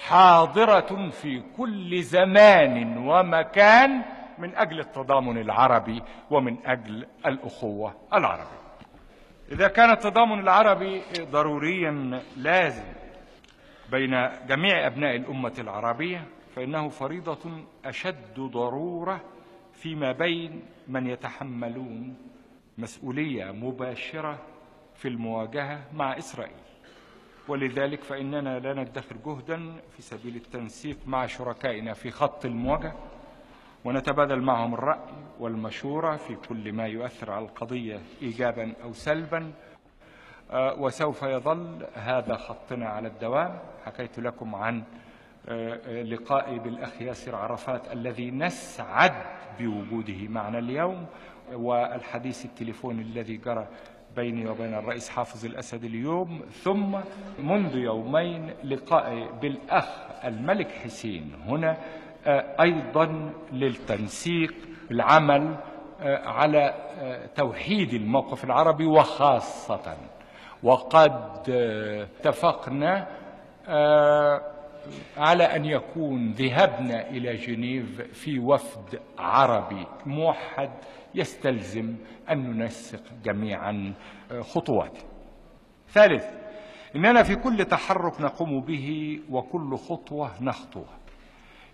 حاضرة في كل زمان ومكان من أجل التضامن العربي ومن أجل الأخوة العربية. إذا كان التضامن العربي ضروريا لازم بين جميع أبناء الأمة العربية فإنه فريضة أشد ضرورة فيما بين من يتحملون مسؤولية مباشرة في المواجهة مع إسرائيل. ولذلك فإننا لا ندخر جهدا في سبيل التنسيق مع شركائنا في خط المواجهة ونتبادل معهم الرأي والمشورة في كل ما يؤثر على القضية إيجابا أو سلبا. وسوف يظل هذا خطنا على الدوام. حكيت لكم عن لقائي بالأخ ياسر عرفات الذي نسعد بوجوده معنا اليوم والحديث التليفوني الذي جرى بيني وبين الرئيس حافظ الأسد اليوم. ثم منذ يومين لقائي بالأخ الملك حسين. هنا أيضا للتنسيق العمل على توحيد الموقف العربي وخاصة وقد اتفقنا على أن يكون ذهابنا إلى جنيف في وفد عربي موحد يستلزم أن ننسق جميعا خطواته. ثالث إننا في كل تحرك نقوم به وكل خطوة نخطوها.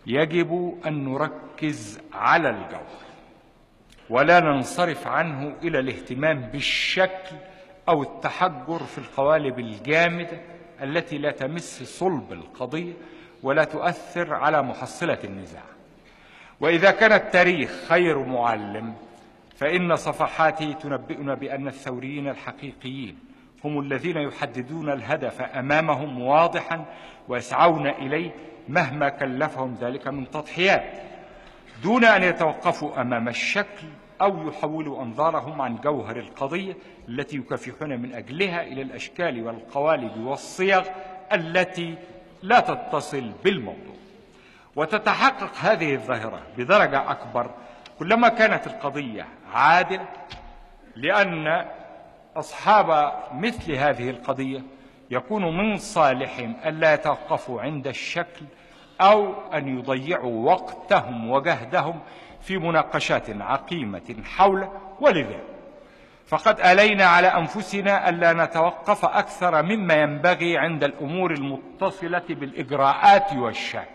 يجب أن نركز على الجوهر ولا ننصرف عنه إلى الاهتمام بالشكل أو التحجر في القوالب الجامدة التي لا تمس صلب القضية ولا تؤثر على محصلة النزاع. وإذا كان التاريخ خير معلم فإن صفحاته تنبئنا بأن الثوريين الحقيقيين هم الذين يحددون الهدف أمامهم واضحا ويسعون إليه مهما كلفهم ذلك من تضحيات دون أن يتوقفوا أمام الشكل أو يحولوا أنظارهم عن جوهر القضية التي يكافحون من أجلها إلى الأشكال والقوالب والصيغ التي لا تتصل بالموضوع. وتتحقق هذه الظاهرة بدرجة أكبر كلما كانت القضية عادلة لأن أصحاب مثل هذه القضية يكون من صالحهم ألا يتوقفوا عند الشكل أو أن يضيعوا وقتهم وجهدهم في مناقشات عقيمة حول ولذلك فقد ألينا على أنفسنا ألا نتوقف أكثر مما ينبغي عند الأمور المتصلة بالإجراءات والشأن.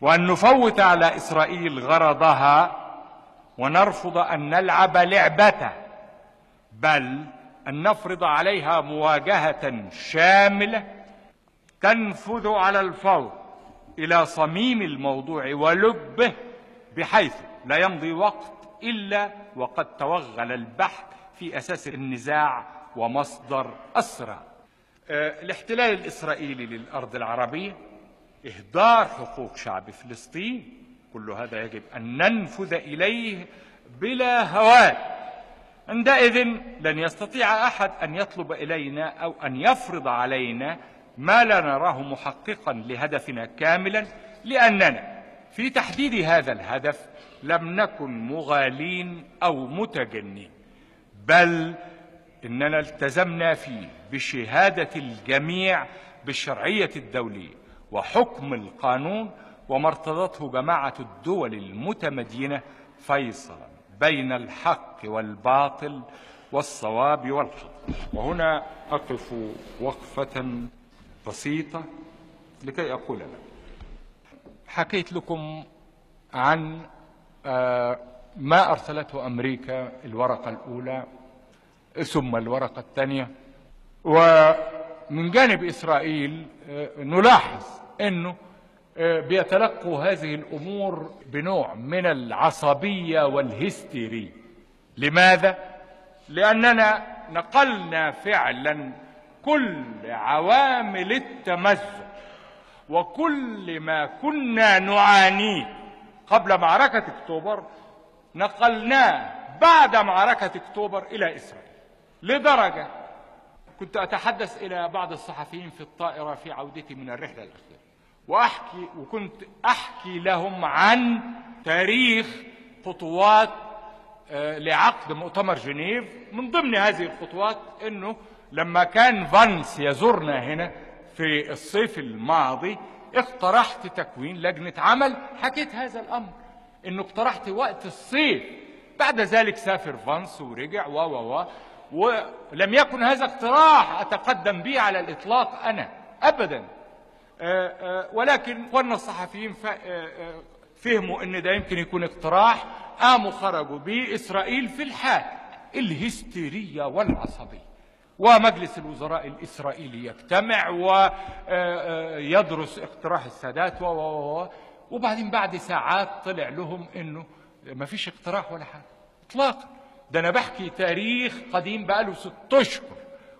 وأن نفوت على إسرائيل غرضها ونرفض أن نلعب لعبته بل أن نفرض عليها مواجهة شاملة تنفذ على الفور إلى صميم الموضوع ولبه بحيث لا يمضي وقت إلا وقد توغل البحث في أساس النزاع ومصدر الصراع. أه الاحتلال الإسرائيلي للأرض العربية إهدار حقوق شعب فلسطين. كل هذا يجب أن ننفذ إليه بلا هوان عندئذ لن يستطيع أحد أن يطلب إلينا أو أن يفرض علينا ما لا نراه محققا لهدفنا كاملا لأننا في تحديد هذا الهدف لم نكن مغالين أو متجنين بل إننا التزمنا فيه بشهادة الجميع بالشرعية الدولية وحكم القانون وما ارتضته جماعة الدول المتمدينة فيصلا بين الحق والباطل والصواب والخطأ. وهنا أقف وقفة بسيطة لكي أقول لك حكيت لكم عن ما أرسلته أمريكا الورقة الأولى ثم الورقة الثانية. ومن جانب إسرائيل نلاحظ أنه بيتلقوا هذه الأمور بنوع من العصبية والهستيري. لماذا؟ لأننا نقلنا فعلا كل عوامل التمزق وكل ما كنا نعانيه. قبل معركة أكتوبر نقلناه بعد معركة أكتوبر إلى إسرائيل. لدرجة كنت أتحدث إلى بعض الصحفيين في الطائرة في عودتي من الرحلة الأخيرة وأحكي وكنت أحكي لهم عن تاريخ خطوات آه، لعقد مؤتمر جنيف. من ضمن هذه الخطوات أنه لما كان فانس يزورنا هنا في الصيف الماضي اقترحت تكوين لجنة عمل حكيت هذا الأمر. أنه اقترحت وقت الصيف. بعد ذلك سافر فانس ورجع و و و. ولم يكن هذا اقتراح أتقدم به على الإطلاق أنا أبدا. آه، آه، ولكن اخواننا الصحفيين آه، فهموا إن ده يمكن يكون اقتراح. قاموا خرجوا به اسرائيل في الحال. الهستيرية والعصبية. ومجلس الوزراء الإسرائيلي يجتمع ويدرس اقتراح السادات و و وبعدين بعد ساعات طلع لهم إنه ما فيش اقتراح ولا حاجة. اطلاقا. ده أنا بحكي تاريخ قديم بقاله ست أشهر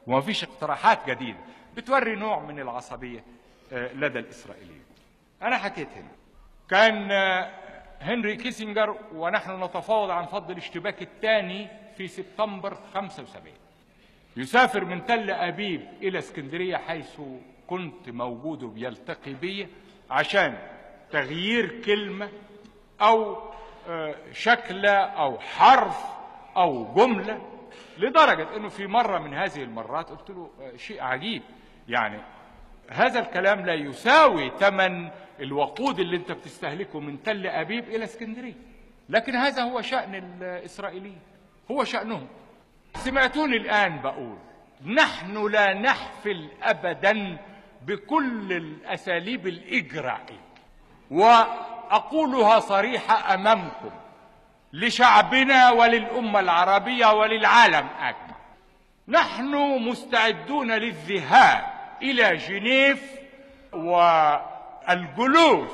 وما فيش اقتراحات جديدة. بتوري نوع من العصبية آه، لدى الإسرائيليين. أنا حكيت هنا. كان آه، هنري كيسنجر ونحن نتفاوض عن فض الاشتباك الثاني في سبتمبر 75 يسافر من تل أبيب إلى اسكندرية حيث كنت موجود وبيلتقي بي عشان تغيير كلمة أو آه، شكلة أو حرف أو جملة لدرجة أنه في مرة من هذه المرات قلت له آه، شيء عجيب. يعني هذا الكلام لا يساوي ثمن الوقود اللي أنت بتستهلكه من تل أبيب إلى اسكندرية. لكن هذا هو شأن الإسرائيليين هو شأنهم. سمعتوني الآن بقول نحن لا نحفل أبدا بكل الأساليب الإجرائية وأقولها صريحة أمامكم لشعبنا وللأمة العربية وللعالم أجمع. نحن مستعدون للذهاب إلى جنيف والجلوس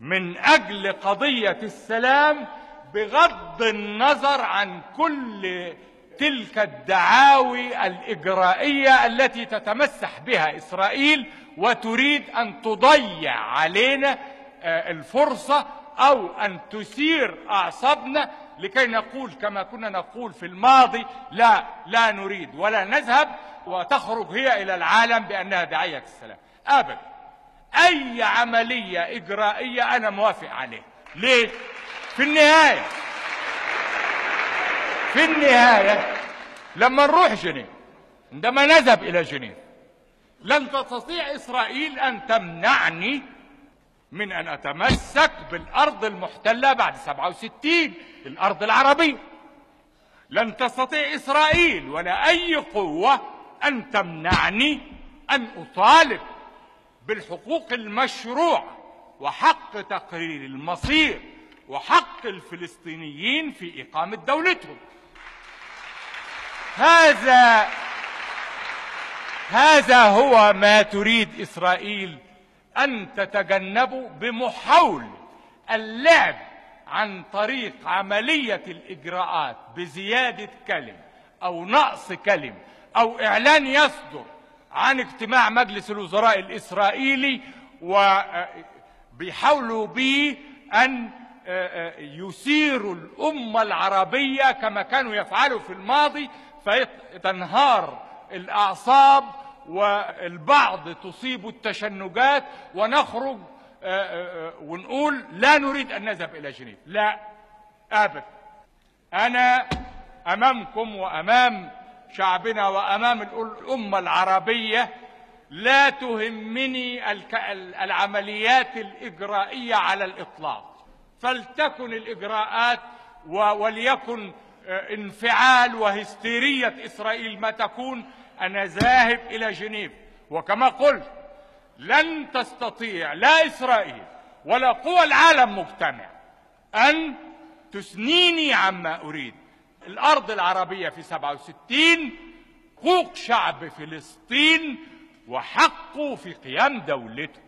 من أجل قضية السلام بغض النظر عن كل تلك الدعاوي الإجرائية التي تتمسح بها إسرائيل وتريد أن تضيع علينا آه، الفرصة أو أن تثير أعصابنا لكي نقول كما كنا نقول في الماضي لا لا نريد ولا نذهب وتخرج هي إلى العالم بأنها داعية السلام. أبدا. أي عملية إجرائية أنا موافق عليها ليه؟ في النهاية. في النهاية لما نروح جنيف عندما نذهب إلى جنيف لن تستطيع إسرائيل أن تمنعني من أن أتمسك بالأرض المحتلة بعد 67 الأرض العربية. لن تستطيع إسرائيل ولا أي قوة أن تمنعني أن أطالب بالحقوق المشروعة وحق تقرير المصير وحق الفلسطينيين في إقامة دولتهم. هذا هذا هو ما تريد إسرائيل أن تتجنبه بمحاولة اللعب عن طريق عملية الإجراءات بزيادة كلمة أو نقص كلمة أو إعلان يصدر عن اجتماع مجلس الوزراء الإسرائيلي وبيحاولوا به أن يثيروا الأمة العربية كما كانوا يفعلوا في الماضي فتنهار الأعصاب والبعض تصيب التشنجات ونخرج ونقول لا نريد أن نذهب إلى جنيف. لا أبدا. أنا أمامكم وأمام شعبنا وأمام الأمة العربية لا تهمني العمليات الإجرائية على الإطلاق. فلتكن الإجراءات وليكن انفعال وهستيرية إسرائيل ما تكون أنا ذاهب إلى جنيف. وكما قلت لن تستطيع لا إسرائيل ولا قوى العالم مجتمع أن تثنيني عما أريد. الأرض العربية في 67 حقوق شعب فلسطين وحقه في قيام دولته.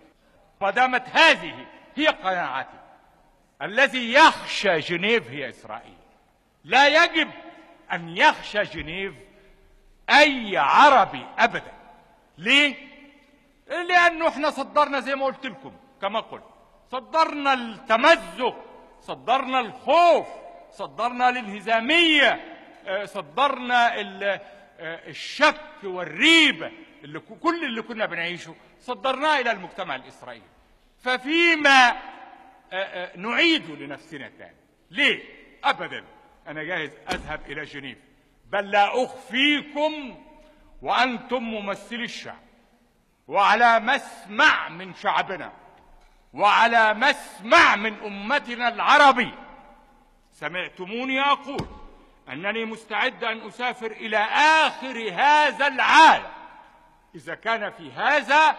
فدامت هذه هي قناعتي الذي يخشى جنيف هي إسرائيل. لا يجب أن يخشى جنيف أي عربي أبدا. ليه؟ لأنه إحنا صدرنا زي ما قلت لكم كما قلت. صدرنا التمزق صدرنا الخوف صدرنا الانهزامية صدرنا ال- الشك والريبة اللي كل اللي كنا بنعيشه صدرناه إلى المجتمع الإسرائيلي. ففيما آه، آه، نعيد لنفسنا تاني. ليه؟ أبدا. أنا جاهز أذهب إلى جنيف. بل لا أخفيكم وأنتم ممثلي الشعب. وعلى مسمع من شعبنا. وعلى مسمع من أمتنا العربي. سمعتموني أقول أنني مستعد أن أسافر إلى آخر هذا العالم. إذا كان في هذا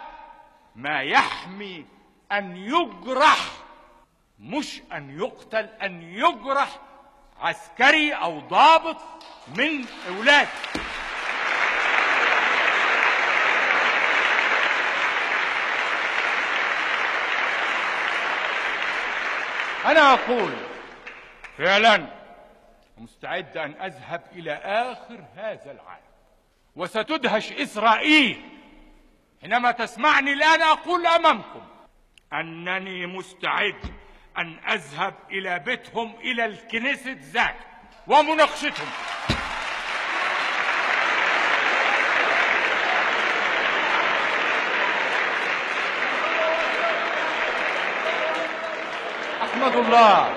ما يحمي أن يجرح مش أن يقتل أن يجرح عسكري أو ضابط من أولاد أنا أقول فعلا مستعد أن أذهب إلى آخر هذا العالم وستدهش إسرائيل. حينما تسمعني الآن أقول أمامكم أنني مستعد أن أذهب إلى بيتهم إلى الكنيسة ذاك ومناقشتهم. أحمد الله.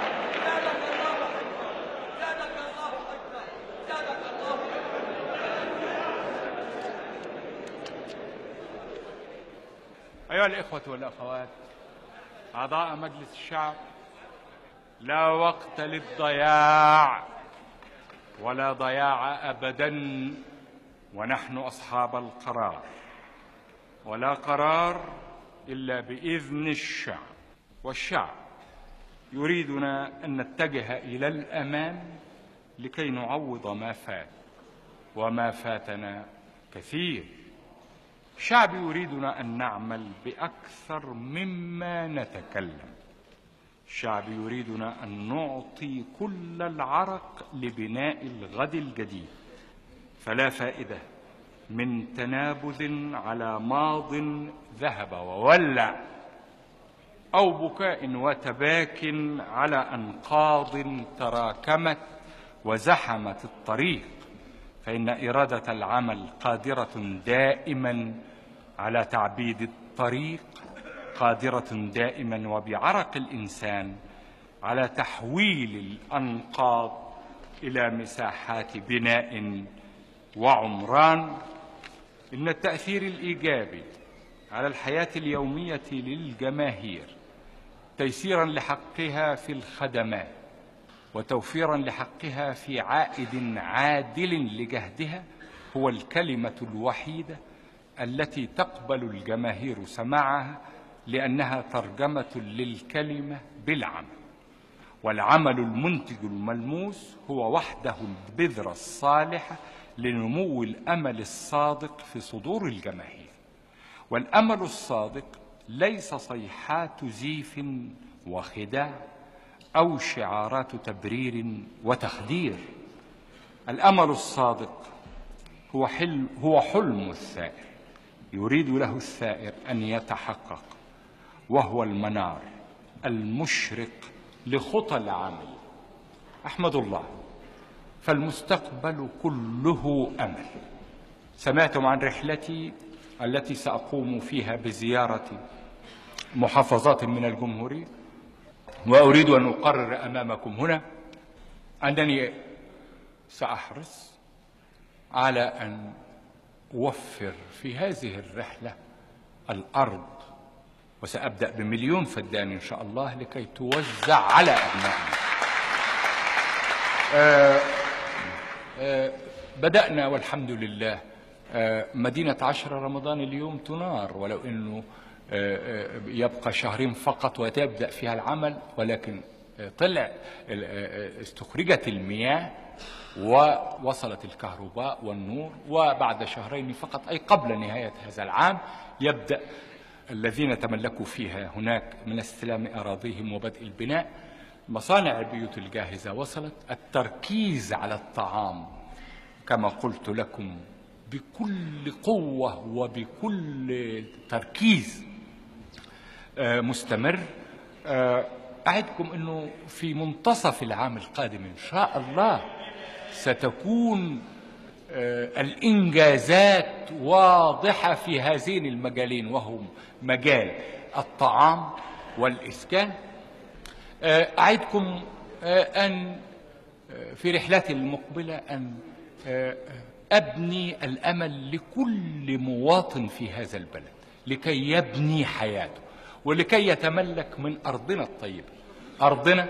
أيها الإخوة والأخوات أعضاء مجلس الشعب لا وقت للضياع ولا ضياع أبدا ونحن أصحاب القرار. ولا قرار إلا بإذن الشعب والشعب. يريدنا أن نتجه إلى الأمام لكي نعوض ما فات وما فاتنا كثير. الشعب يريدنا أن نعمل بأكثر مما نتكلم. الشعب يريدنا أن نعطي كل العرق لبناء الغد الجديد. فلا فائدة من تنابذ على ماض ذهب وولع أو بكاء وتباك على أنقاض تراكمت وزحمت الطريق. فإن إرادة العمل قادرة دائما على تعبيد الطريق قادرة دائما وبعرق الإنسان على تحويل الأنقاض إلى مساحات بناء وعمران. إن التأثير الإيجابي على الحياة اليومية للجماهير تيسيرا لحقها في الخدمات. وتوفيرا لحقها في عائد عادل لجهدها هو الكلمة الوحيدة التي تقبل الجماهير سماعها لأنها ترجمة للكلمة بالعمل. والعمل المنتج الملموس هو وحده البذرة الصالحة لنمو الأمل الصادق في صدور الجماهير. والأمل الصادق ليس صيحات زيف وخداع أو شعارات تبرير وتخدير. الأمل الصادق هو حلم, هو حلم الثائر. يريد له الثائر أن يتحقق وهو المنار المشرق لخطى العمل. أحمد الله فالمستقبل كله أمل. سمعتم عن رحلتي التي سأقوم فيها بزيارة محافظات من الجمهورية؟ وأريد أن أقرر أمامكم هنا أنني سأحرص على أن أوفر في هذه الرحلة الأرض وسأبدأ بمليون فدان إن شاء الله لكي توزع على أبنائنا. آه آه بدأنا والحمد لله. آه مدينة عشر رمضان اليوم تنار ولو أنه يبقى شهرين فقط وتبدأ فيها العمل ولكن طلع استخرجت المياه ووصلت الكهرباء والنور وبعد شهرين فقط أي قبل نهاية هذا العام يبدأ الذين تملكوا فيها هناك من استلام أراضيهم وبدء البناء. مصانع البيوت الجاهزة وصلت. التركيز على الطعام كما قلت لكم بكل قوة وبكل تركيز مستمر. آه، أعدكم أنه في منتصف العام القادم إن شاء الله ستكون آه، الإنجازات واضحة في هذين المجالين وهم مجال الطعام والإسكان. آه، أعدكم آه، أن آه، في رحلتي المقبلة أن آه، أبني الأمل لكل مواطن في هذا البلد لكي يبني حياته. ولكي يتملك من أرضنا الطيبة أرضنا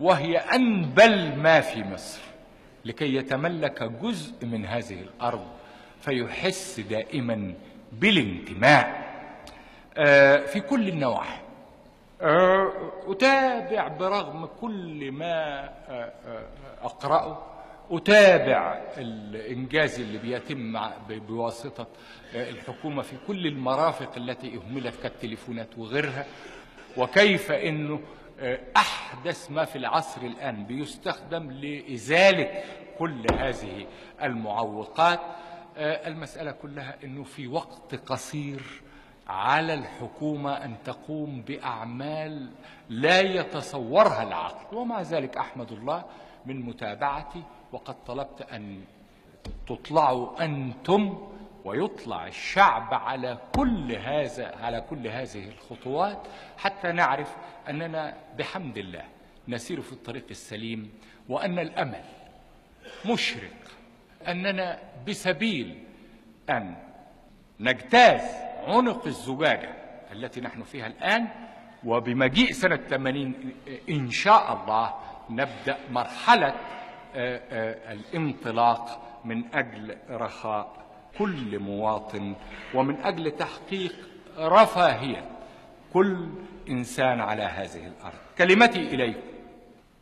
وهي أنبل ما في مصر. لكي يتملك جزء من هذه الأرض فيحس دائما بالانتماء. آه، في كل النواحي. آه، أتابع برغم كل ما آه، أقرأه. أتابع الإنجاز اللي بيتم بواسطة آه، الحكومة في كل المرافق التي أهملت كالتليفونات وغيرها وكيف أنه آه، أحدث ما في العصر الآن بيستخدم لإزالة كل هذه المعوقات. آه، المسألة كلها أنه في وقت قصير على الحكومة أن تقوم بأعمال لا يتصورها العقل ومع ذلك أحمد الله من متابعتي وقد طلبت أن تطلعوا أنتم ويطلع الشعب على كل هذا على كل هذه الخطوات حتى نعرف أننا بحمد الله نسير في الطريق السليم وأن الأمل مشرق أننا بسبيل أن نجتاز عنق الزجاجة التي نحن فيها الآن وبمجيء سنة 80 إن شاء الله نبدأ مرحلة الانطلاق من أجل رخاء كل مواطن ومن أجل تحقيق رفاهية كل إنسان على هذه الأرض. كلمتي إليكم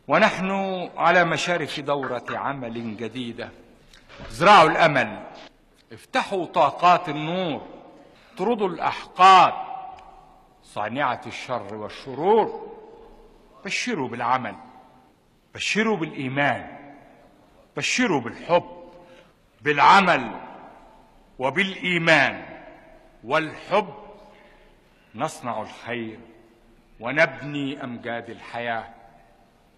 ونحن على مشارف دورة عمل جديدة. ازرعوا الأمل. افتحوا طاقات النور. اطردوا الأحقاد. صانعة الشر والشرور. بشروا بالعمل. بشروا بالإيمان. بشروا بالحب بالعمل وبالإيمان. والحب نصنع الخير ونبني أمجاد الحياة.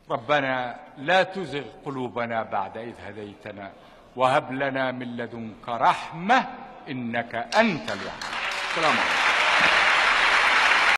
ربنا لا تزغ قلوبنا بعد إذ هديتنا وهب لنا من لدنك رحمة إنك أنت الوهاب. السلام عليكم.